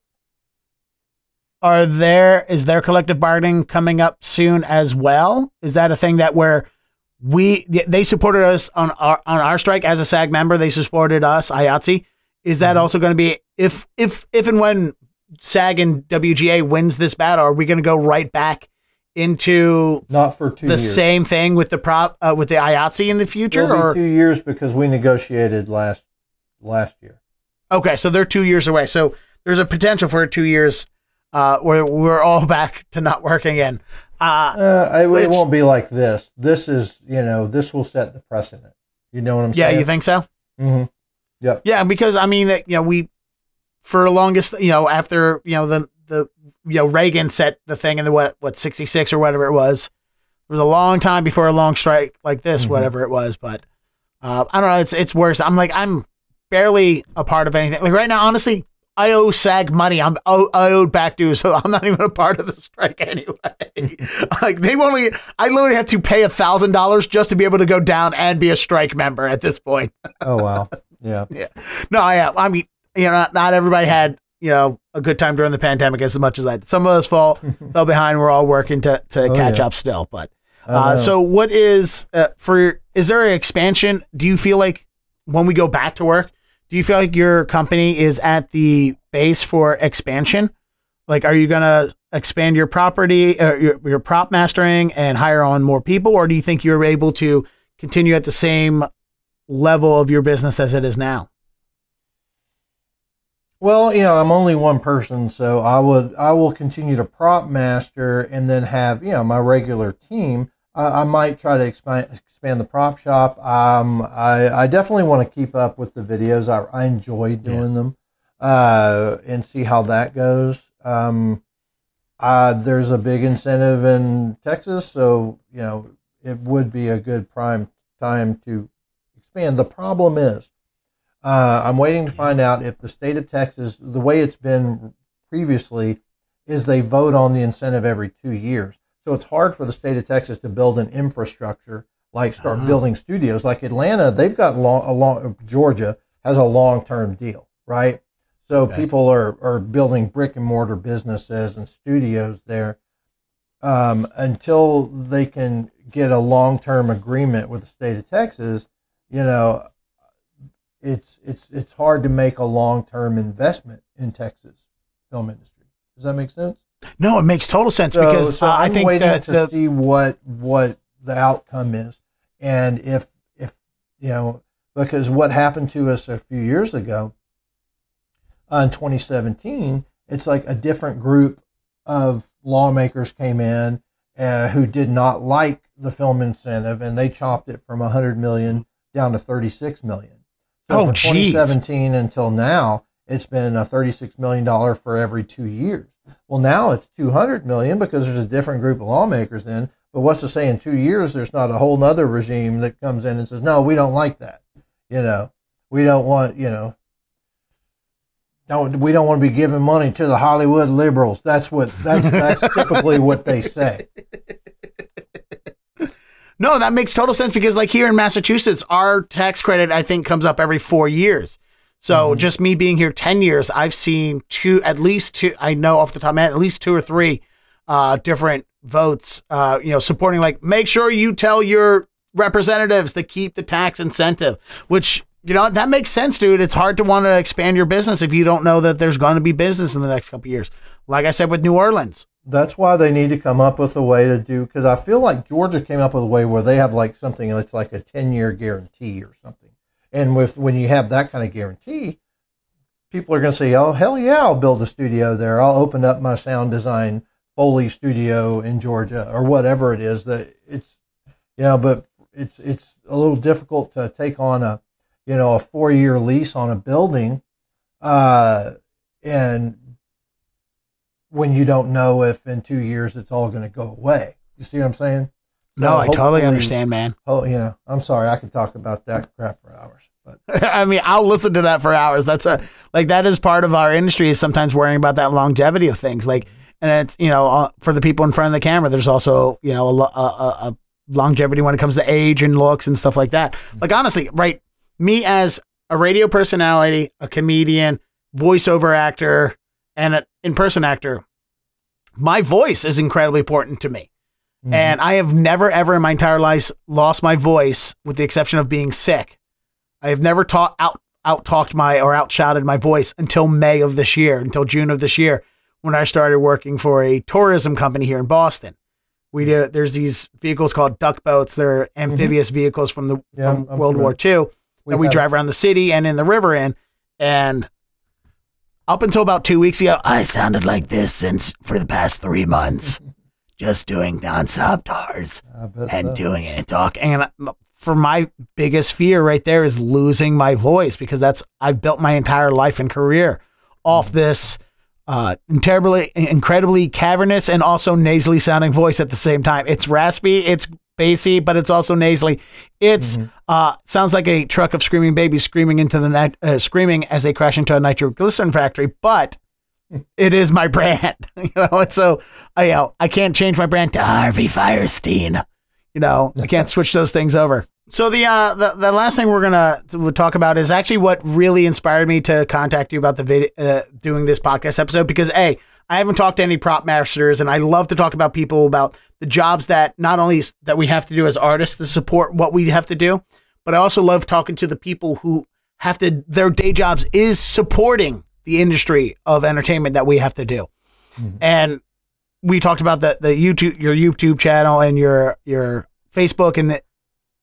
Speaker 2: are there is there collective bargaining coming up soon as well? Is that a thing that where we they supported us on our on our strike as a SAG member? They supported us, IATSE. Is that
Speaker 3: Mhm.
Speaker 2: also going to be if if if and when SAG and WGA wins this battle? Are we going to go right back into
Speaker 3: Not for two
Speaker 2: the
Speaker 3: years.
Speaker 2: same thing with the prop uh, with the IATSE in the future? Or
Speaker 3: two years because we negotiated last last year.
Speaker 2: Okay, so they're two years away. So there's a potential for two years uh, where we're all back to not working again. Uh,
Speaker 3: Uh, I,
Speaker 2: Which-
Speaker 3: it won't be like this. This is, you know, this will set the precedent. You know what I'm
Speaker 2: yeah,
Speaker 3: saying?
Speaker 2: Yeah, you think so?
Speaker 3: Mm-hmm.
Speaker 2: Yeah, because I mean, that you know, we for the longest, you know, after you know the the you know Reagan set the thing in the what what 66 or whatever it was. It was a long time before a long strike like this,
Speaker 3: Mhm.
Speaker 2: whatever it was. But uh, I don't know. It's it's worse. I'm like I'm barely a part of anything. Like right now, honestly, I owe SAG money. I'm I I owed back dues, so I'm not even a part of the strike anyway. like they only, I literally have to pay a thousand dollars just to be able to go down and be a strike member at this point.
Speaker 3: Oh wow. Yeah. yeah.
Speaker 2: No, I am. I mean, you know, not, not everybody had you know a good time during the pandemic as much as I did. Some of us fall fell behind. We're all working to to
Speaker 3: Oh,
Speaker 2: catch
Speaker 3: yeah.
Speaker 2: up still, but. Uh, so what is uh, for is there an expansion do you feel like when we go back to work do you feel like your company is at the base for expansion like are you going to expand your property uh, your, your prop mastering and hire on more people or do you think you're able to continue at the same level of your business as it is now
Speaker 3: Well, you know, I'm only one person, so I would I will continue to prop master and then have you know my regular team. I, I might try to expand expand the prop shop. Um, I I definitely want to keep up with the videos. I I enjoy doing them, uh, and see how that goes. Um, uh, there's a big incentive in Texas, so you know it would be a good prime time to expand. The problem is. Uh, I'm waiting to find out if the state of Texas, the way it's been previously, is they vote on the incentive every two years. So it's hard for the state of Texas to build an infrastructure, like start
Speaker 2: Uh-huh.
Speaker 3: building studios. Like Atlanta, they've got long, a long Georgia has a long term deal, right? So
Speaker 2: Okay.
Speaker 3: people are, are building brick and mortar businesses and studios there um, until they can get a long term agreement with the state of Texas. You know, it's it's it's hard to make a long term investment in Texas film industry. Does that make sense?
Speaker 2: No it makes total sense
Speaker 3: So,
Speaker 2: because
Speaker 3: so
Speaker 2: uh, i think that
Speaker 3: to
Speaker 2: the,
Speaker 3: see what what the outcome is, and if if you know because what happened to us a few years ago uh, in 2017, it's like a different group of lawmakers came in uh, who did not like the film incentive, and they chopped it from 100 million down to 36 million. So
Speaker 2: Oh,
Speaker 3: from
Speaker 2: geez.
Speaker 3: 2017 until now, it's been a 36 million dollar for every two years. Well, now it's 200 million because there's a different group of lawmakers in. But what's to say in two years there's not a whole nother regime that comes in and says, no, we don't like that. You know, we don't want, you know, don't, we don't want to be giving money to the Hollywood liberals. That's what that's that's typically what they say.
Speaker 2: No, that makes total sense because like here in Massachusetts, our tax credit I think comes up every four years. So just me being here 10 years, I've seen two, at least two, I know off the top of my head, at least two or three uh, different votes, uh, you know, supporting like, make sure you tell your representatives to keep the tax incentive, which, you know, that makes sense, dude. It's hard to want to expand your business if you don't know that there's going to be business in the next couple of years. Like I said with New Orleans.
Speaker 3: That's why they need to come up with a way to do because I feel like Georgia came up with a way where they have like something that's like a ten year guarantee or something. And with when you have that kind of guarantee, people are going to say, "Oh hell yeah, I'll build a studio there. I'll open up my sound design Foley studio in Georgia or whatever it is." That it's yeah, but it's it's a little difficult to take on a you know a four year lease on a building, uh, and when you don't know if in two years it's all going to go away. You see what I'm saying?
Speaker 2: No, I totally understand, man.
Speaker 3: Oh, yeah. I'm sorry. I could talk about that crap for hours, but
Speaker 2: I mean, I'll listen to that for hours. That's a like that is part of our industry is sometimes worrying about that longevity of things. Like, and it's you know uh, for the people in front of the camera, there's also you know a, a, a, a longevity when it comes to age and looks and stuff like that. Like honestly, right? Me as a radio personality, a comedian, voiceover actor, and an in-person actor, my voice is incredibly important to me. And I have never, ever in my entire life lost my voice, with the exception of being sick. I have never taught out out talked my or outshouted my voice until May of this year, until June of this year, when I started working for a tourism company here in Boston. We do there's these vehicles called duck boats. They're amphibious vehicles from the
Speaker 3: Mm-hmm. Yeah,
Speaker 2: from
Speaker 3: I'm
Speaker 2: World War II that
Speaker 3: We've
Speaker 2: we drive around the city and in the river in. And up until about two weeks ago, I sounded like this since for the past three months, just doing nonstop tars and
Speaker 3: so.
Speaker 2: doing it and talking. And for my biggest fear right there is losing my voice because that's I've built my entire life and career off this uh, terribly, incredibly cavernous and also nasally sounding voice at the same time. It's raspy, it's bassy, but it's also nasally. It's uh, sounds like a truck of screaming babies screaming into the night, uh, screaming as they crash into a nitroglycerin factory. But it is my brand, you know. And so I, you know, I can't change my brand to Harvey Fierstein. You know, I can't switch those things over. So the uh the, the last thing we're gonna to talk about is actually what really inspired me to contact you about the video uh, doing this podcast episode because a I haven't talked to any prop masters and I love to talk about people about the jobs that not only that we have to do as artists to support what we have to do, but I also love talking to the people who have to their day jobs is supporting the industry of entertainment that we have to do. And we talked about the the YouTube your YouTube channel and your your Facebook and the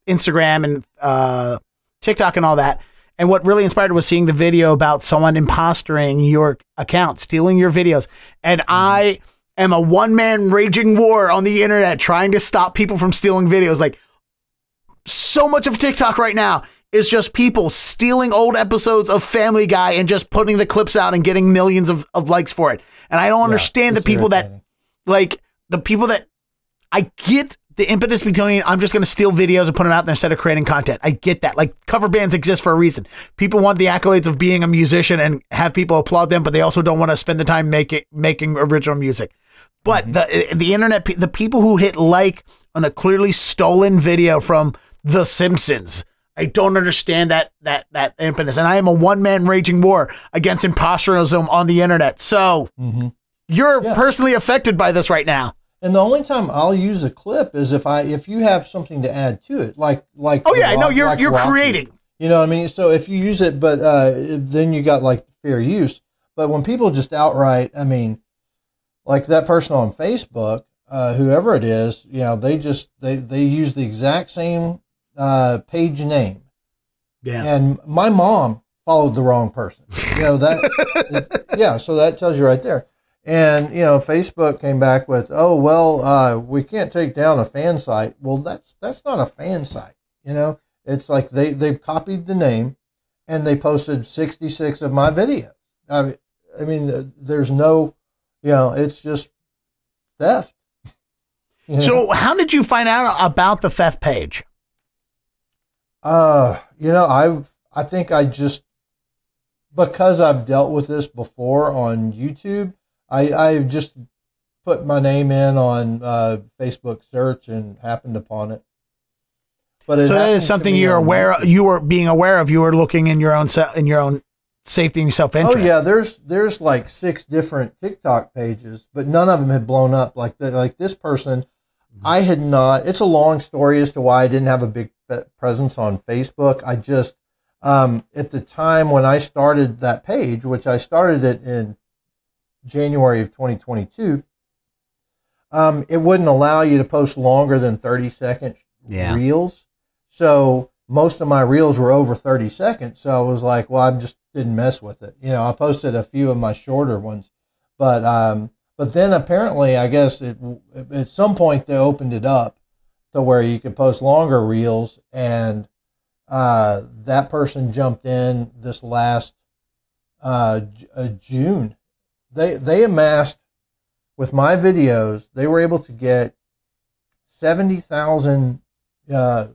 Speaker 2: Instagram and uh, TikTok and all that. And what really inspired was seeing the video about someone impostering your account, stealing your videos. And I am a one man raging war on the internet trying to stop people from stealing videos. Like so much of TikTok right now is just people stealing old episodes of Family Guy and just putting the clips out and getting millions of, of likes for it. And I don't understand the
Speaker 3: it's
Speaker 2: people that like the people that I get the impetus between I'm just going to steal videos and put them out there instead of creating content. I get that. Like cover bands exist for a reason. People want the accolades of being a musician and have people applaud them, but they also don't want to spend the time making making original music. But mm-hmm. the the internet, the people who hit like on a clearly stolen video from The Simpsons. I don't understand that that that impetus, and I am a one man raging war against imposterism on the internet. So you're
Speaker 3: Yeah.
Speaker 2: personally affected by this right now.
Speaker 3: And the only time I'll use a clip is if I if you have something to add to it, like like
Speaker 2: Oh yeah, I know you're
Speaker 3: like
Speaker 2: you're
Speaker 3: Rocky.
Speaker 2: creating.
Speaker 3: You know what I mean? So if you use it, but uh, then you got like fair use. But when people just outright, I mean, like that person on Facebook, uh, whoever it is, you know, they just they they use the exact same uh, page name,
Speaker 2: Yeah.
Speaker 3: and my mom followed the wrong person. You know that, yeah. So that tells you right there. And you know, Facebook came back with, "Oh well, uh, we can't take down a fan site." Well, that's that's not a fan site. You know, it's like they they've copied the name, and they posted sixty six of my videos. I mean, I mean, uh, there's no, you know, it's just theft. You know?
Speaker 2: So how did you find out about the theft page?
Speaker 3: Uh, you know, I I think I just because I've dealt with this before on YouTube, I I just put my name in on uh, Facebook search and happened upon it. But it
Speaker 2: So that is something you're aware
Speaker 3: YouTube.
Speaker 2: you were being aware of. You were looking in your own se- in your own safety and self interest.
Speaker 3: Oh yeah, there's there's like six different TikTok pages, but none of them had blown up like the, like this person. I had not. It's a long story as to why I didn't have a big presence on Facebook. I just um, at the time when I started that page, which I started it in January of 2022, um, it wouldn't allow you to post longer than 30 second
Speaker 2: Yeah.
Speaker 3: reels. So most of my reels were over 30 seconds. So I was like, well, I just didn't mess with it. You know, I posted a few of my shorter ones, but, um, but then apparently, I guess it, at some point they opened it up to where you could post longer reels and, uh, that person jumped in this last, uh, uh, June. They, they amassed with my videos, they were able to get 70,000, uh,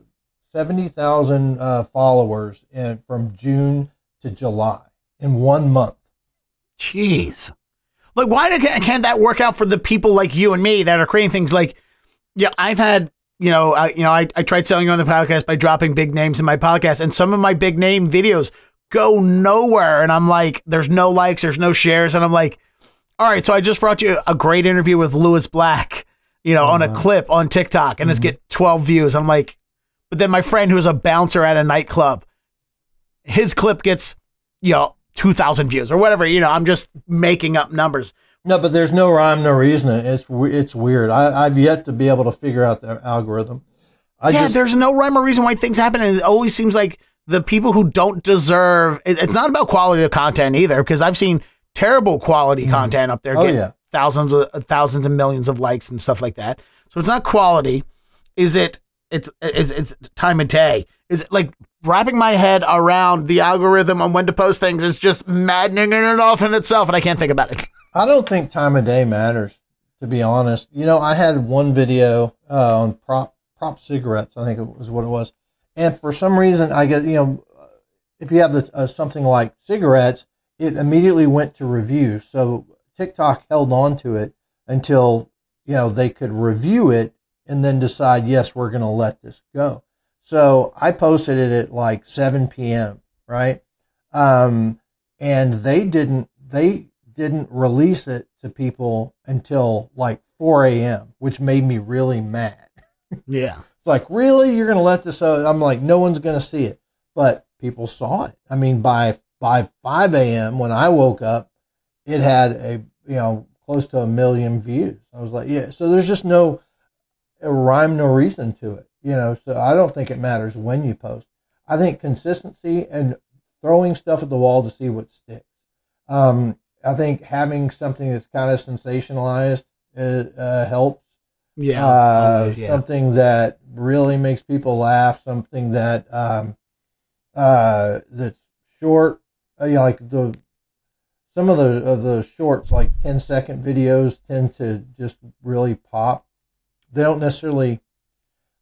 Speaker 3: 70,000 uh, followers in, from June to July in one month.
Speaker 2: Jeez. Like, why can't that work out for the people like you and me that are creating things like, yeah, I've had, you know, I, you know, I, I tried selling you on the podcast by dropping big names in my podcast, and some of my big name videos go nowhere. And I'm like, there's no likes, there's no shares. And I'm like, all right, so I just brought you a great interview with Lewis Black, you know, oh, on a clip on TikTok, and it's mm-hmm. get 12 views. I'm like, but then my friend who's a bouncer at a nightclub, his clip gets, you know, 2,000 views or whatever. You know, I'm just making up numbers.
Speaker 3: No, but there's no rhyme, no reason. It's it's weird. I, I've yet to be able to figure out the algorithm. I
Speaker 2: yeah,
Speaker 3: just,
Speaker 2: there's no rhyme or reason why things happen. And it always seems like the people who don't deserve it, it's not about quality of content either, because I've seen terrible quality hmm. content up there
Speaker 3: Oh, yeah.
Speaker 2: thousands of thousands and millions of likes and stuff like that. So it's not quality. Is it it's it's, it's time of day? Is it like wrapping my head around the algorithm on when to post things is just maddening in and of in itself, and I can't think about it.
Speaker 3: I don't think time of day matters, to be honest. You know, I had one video uh, on prop prop cigarettes. I think it was what it was, and for some reason, I get you know, if you have the, uh, something like cigarettes, it immediately went to review. So TikTok held on to it until you know they could review it and then decide yes, we're going to let this go. So I posted it at like 7 p.m. Right, um, and they didn't they didn't release it to people until like 4 a.m., which made me really mad.
Speaker 2: Yeah.
Speaker 3: It's like, really, you're going to let this? out? I'm like, no one's going to see it, but people saw it. I mean, by by 5 a.m. when I woke up, it had a you know close to a million views. I was like, yeah. So there's just no a rhyme, no reason to it. You know, so I don't think it matters when you post. I think consistency and throwing stuff at the wall to see what sticks. Um, I think having something that's kind of sensationalized uh, uh, helps.
Speaker 2: Yeah.
Speaker 3: Uh,
Speaker 2: always, yeah.
Speaker 3: Something that really makes people laugh. Something that um, uh, that's short. Uh, you know, like the some of the of the shorts, like 10 second videos, tend to just really pop. They don't necessarily.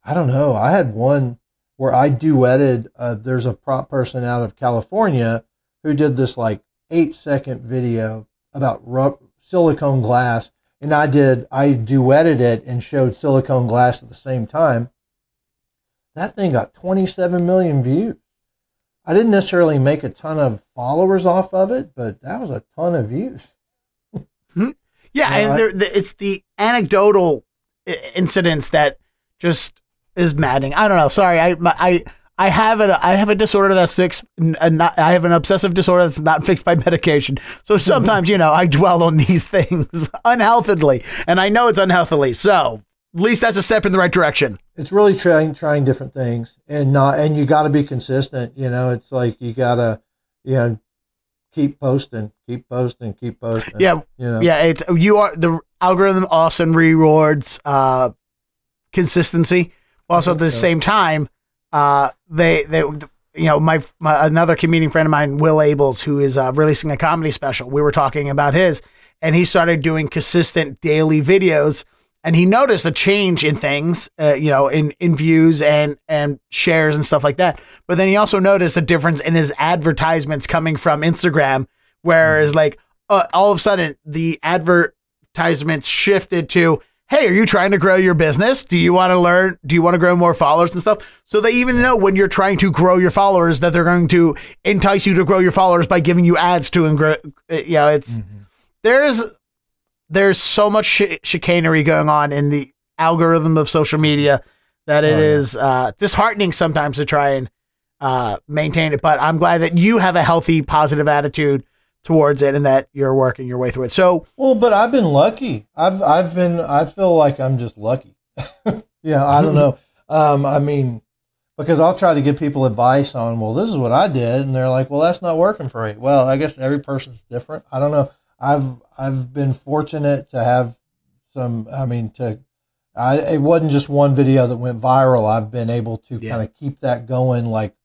Speaker 3: I don't know. I had one where I duetted. Uh, there's a prop person out of California who did this like eight second video about ru- silicone glass, and I did I duetted it and showed silicone glass at the same time. That thing got 27 million views. I didn't necessarily make a ton of followers off of it, but that was a ton of views. Hmm.
Speaker 2: Yeah,
Speaker 3: No,
Speaker 2: and
Speaker 3: I-
Speaker 2: there, the, it's the anecdotal i- incidents that just is maddening. I don't know. Sorry, I my, I I have a I have a disorder that's fixed. uh, Not, I have an obsessive disorder that's not fixed by medication. So sometimes you know I dwell on these things unhealthily, and I know it's unhealthily. So at least that's a step in the right direction.
Speaker 3: It's really trying trying different things, and not and you got to be consistent. You know, it's like you gotta you know keep posting, keep posting, keep posting.
Speaker 2: Yeah,
Speaker 3: you know.
Speaker 2: yeah. It's you are the algorithm also rewards uh, consistency. Also, at the
Speaker 3: so.
Speaker 2: same time, uh, they they you know my, my another comedian friend of mine, Will Abels, who is uh, releasing a comedy special. We were talking about his, and he started doing consistent daily videos. And he noticed a change in things, uh, you know, in, in views and and shares and stuff like that. But then he also noticed a difference in his advertisements coming from Instagram, whereas like uh, all of a sudden the advertisements shifted to, hey, are you trying to grow your business? Do you want to learn? Do you want to grow more followers and stuff? So they even know when you're trying to grow your followers that they're going to entice you to grow your followers by giving you ads to and grow. You know, it's mm-hmm. there's there's so much ch- chicanery going on in the algorithm of social media that it oh, yeah. is uh, disheartening sometimes to try and uh, maintain it. But I'm glad that you have a healthy, positive attitude towards it and that you're working your way through it. So,
Speaker 3: well, but I've been lucky. I've I've been I feel like I'm just lucky. yeah, I don't know. Um, I mean, because I'll try to give people advice on, well, this is what I did, and they're like, well, that's not working for me. Well, I guess every person's different. I don't know. I've I've been fortunate to have some. I mean, to I it wasn't just one video that went viral. I've been able to yeah. kind of keep that going, like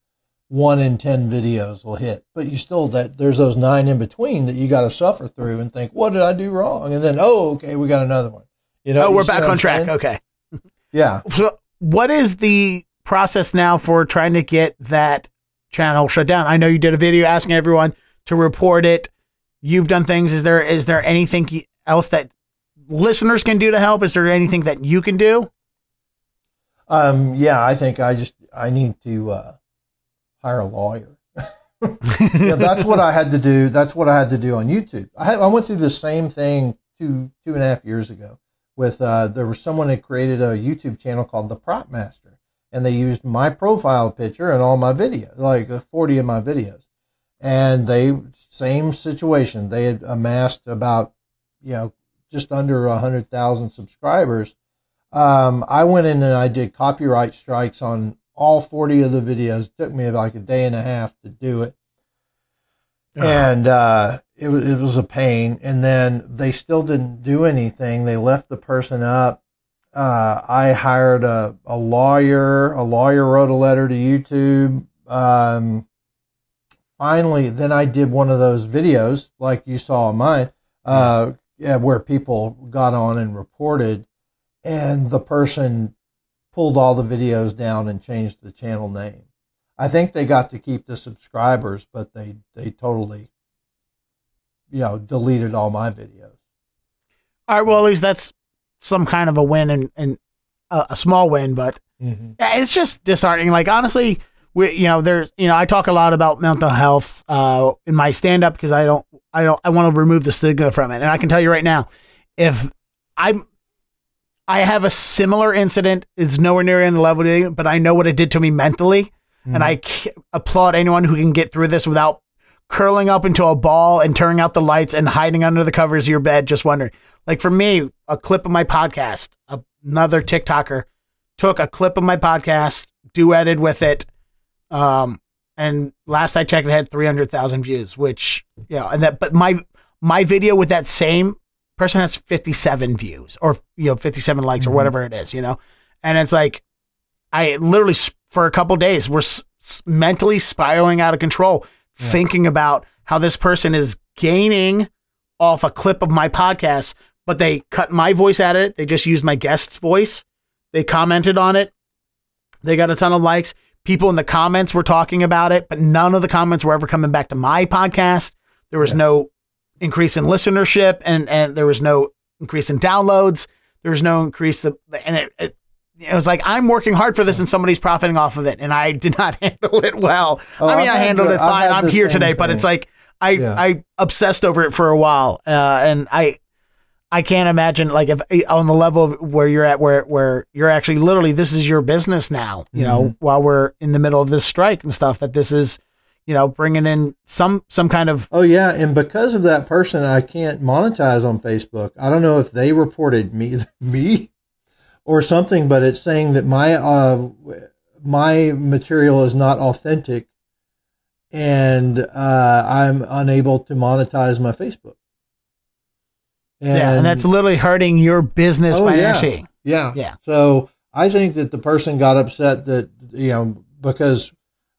Speaker 3: one in 10 videos will hit, but you still that there's those nine in between that you got to suffer through and think, what did I do wrong? And then, oh, okay, we got another one.
Speaker 2: You know, oh, we're back on track. Saying? Okay.
Speaker 3: Yeah.
Speaker 2: So what is the process now for trying to get that channel shut down? I know you did a video asking everyone to report it. You've done things. Is there, is there anything else that listeners can do to help? Is there anything that you can do?
Speaker 3: Um, yeah, I think I just, I need to, uh, hire a lawyer. yeah, that's what I had to do. That's what I had to do on YouTube. I, had, I went through the same thing two two and a half years ago. With uh, there was someone that created a YouTube channel called the Prop Master, and they used my profile picture and all my videos, like uh, forty of my videos, and they same situation. They had amassed about you know just under hundred thousand subscribers. Um, I went in and I did copyright strikes on all 40 of the videos. It took me like a day and a half to do it. Uh-huh. And uh, it, was, it was a pain. And then they still didn't do anything. They left the person up. Uh, I hired a, a lawyer. A lawyer wrote a letter to YouTube. Um, finally, then I did one of those videos like you saw on mine, uh, yeah, where people got on and reported, and the person pulled all the videos down and changed the channel name. I think they got to keep the subscribers, but they they totally, you know, deleted all my videos.
Speaker 2: All right. Well, at least that's some kind of a win and, and a, a small win, but mm-hmm. it's just disheartening. Like honestly, we you know there's you know I talk a lot about mental health uh, in my stand up because I don't I don't I want to remove the stigma from it, and I can tell you right now, if I'm I have a similar incident. It's nowhere near in the level, but I know what it did to me mentally. Mm. And I applaud anyone who can get through this without curling up into a ball and turning out the lights and hiding under the covers of your bed, just wondering. Like for me, a clip of my podcast, another TikToker took a clip of my podcast, duetted with it. Um, and last I checked, it had 300,000 views, which, you know, and that, but my, my video with that same person has 57 views or you know 57 likes mm-hmm. or whatever it is you know and it's like i literally for a couple days we're s- mentally spiraling out of control yeah. thinking about how this person is gaining off a clip of my podcast but they cut my voice out of it they just used my guest's voice they commented on it they got a ton of likes people in the comments were talking about it but none of the comments were ever coming back to my podcast there was yeah. no increase in listenership and, and there was no increase in downloads. There was no increase the and it, it, it was like I'm working hard for this and somebody's profiting off of it and I did not handle it well. Oh, I mean I've I handled it fine. I'm here today, thing. but it's like I yeah. I obsessed over it for a while uh, and I I can't imagine like if on the level where you're at where where you're actually literally this is your business now, you mm-hmm. know, while we're in the middle of this strike and stuff that this is you know, bringing in some some kind of.
Speaker 3: Oh yeah, and because of that person, I can't monetize on Facebook. I don't know if they reported me me or something, but it's saying that my uh my material is not authentic, and uh, I'm unable to monetize my Facebook.
Speaker 2: And, yeah, and that's literally hurting your business oh, financially.
Speaker 3: Yeah. yeah, yeah. So I think that the person got upset that you know because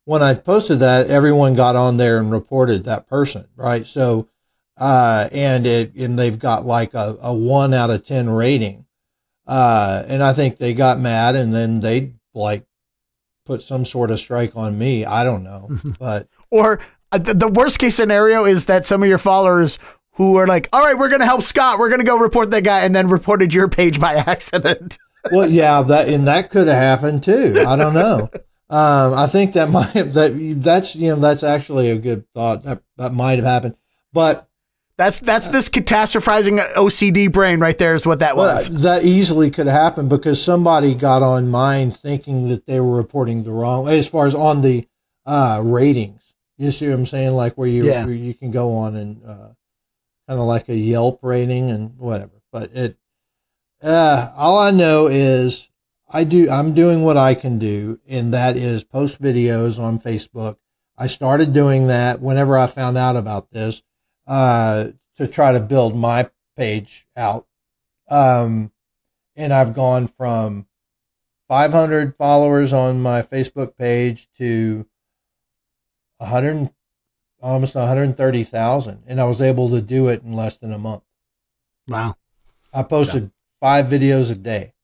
Speaker 3: when I posted that, everyone got on there and reported that person, right? So, uh, and it, and they've got like a, a one out of 10 rating. Uh, and I think they got mad and then they like put some sort of strike on me. I don't know, but,
Speaker 2: or uh, the worst case scenario is that some of your followers who are like, all right, we're going to help Scott. We're going to go report that guy, and then reported your page by accident.
Speaker 3: well, yeah, that and that could have happened too. I don't know. um, I think that might that that's you know that's actually a good thought. That that might have happened, but
Speaker 2: that's that's this catastrophizing OCD brain right there is what that was.
Speaker 3: That easily could happen because somebody got on mine thinking that they were reporting the wrong as far as on the uh, ratings. You see what I'm saying? Like where you
Speaker 2: Yeah.
Speaker 3: where you can go on and uh, kind of like a Yelp rating and whatever. But it, uh, all I know is I do. I'm doing what I can do, and that is post videos on Facebook. I started doing that whenever I found out about this uh, to try to build my page out. Um, and I've gone from 500 followers on my Facebook page to 100, almost 130,000. And I was able to do it in less than a month.
Speaker 2: Wow.
Speaker 3: I posted five videos a day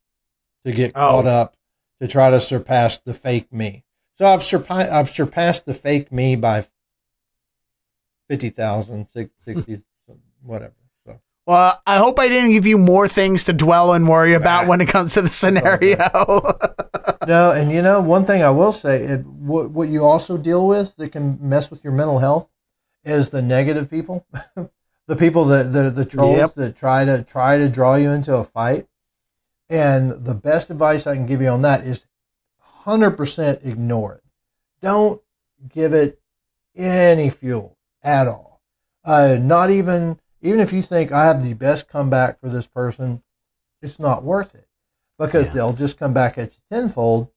Speaker 3: to get
Speaker 2: Oh.
Speaker 3: caught up to try to surpass the fake me. So I've surpassed I've surpassed the fake me by 50,000, 60, whatever. So
Speaker 2: Well, I hope I didn't give you more things to dwell and worry about when it comes to the scenario.
Speaker 3: no, and you know, one thing I will say, it, what, what you also deal with that can mess with your mental health is the negative people, the people that, that are the trolls
Speaker 2: Yep.
Speaker 3: that try to try to draw you into a fight. And the best advice I can give you on that is 100% ignore it. Don't give it any fuel at all. Uh, not even, even if you think I have the best comeback for this person, it's not worth it because
Speaker 2: Yeah.
Speaker 3: they'll just come back at you tenfold.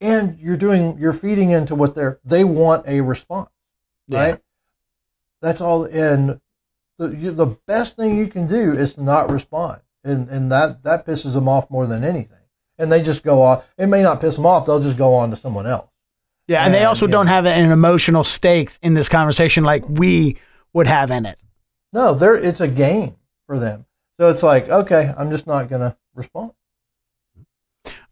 Speaker 3: And you're doing, you're feeding into what they're, they want a response,
Speaker 2: Yeah.
Speaker 3: right? That's all. And the, the best thing you can do is to not respond. And, and that, that pisses them off more than anything. And they just go off. It may not piss them off. They'll just go on to someone else.
Speaker 2: Yeah, and they also don't have an emotional stake in this conversation like we would have in it.
Speaker 3: No, they're, it's a game for them. So it's like, okay, I'm just not going to respond.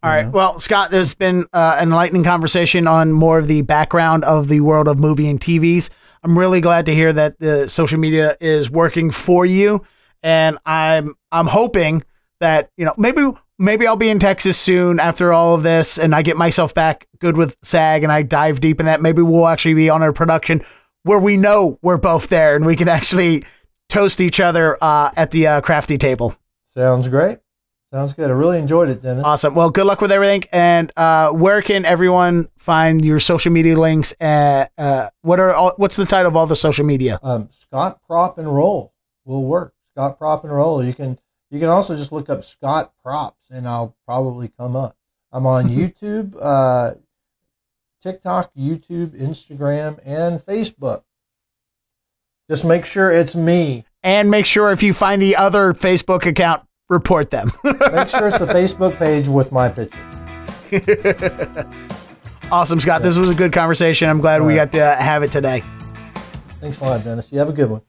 Speaker 2: All right. Well, Scott, there's been uh, an enlightening conversation on more of the background of the world of movie and TVs. I'm really glad to hear that the social media is working for you, and I'm I'm hoping that you know maybe maybe I'll be in Texas soon after all of this, and I get myself back good with SAG, and I dive deep in that. Maybe we'll actually be on a production where we know we're both there, and we can actually toast each other uh, at the uh, crafty table.
Speaker 3: Sounds great. Sounds good. I really enjoyed it, Dennis.
Speaker 2: Awesome. Well, good luck with everything. And uh, where can everyone find your social media links? Uh, uh, what are all, what's the title of all the social media?
Speaker 3: um, Scott Prop and Roll will work. Scott Prop and Roll. You can you can also just look up Scott Props and I'll probably come up. I'm on YouTube, uh, TikTok, YouTube, Instagram, and Facebook. Just make sure it's me.
Speaker 2: And make sure if you find the other Facebook account, report them.
Speaker 3: Make sure it's the Facebook page with my picture.
Speaker 2: awesome, Scott. This was a good conversation. I'm glad we
Speaker 3: All right.
Speaker 2: got to have it today.
Speaker 3: Thanks a lot, Dennis. You have a good one.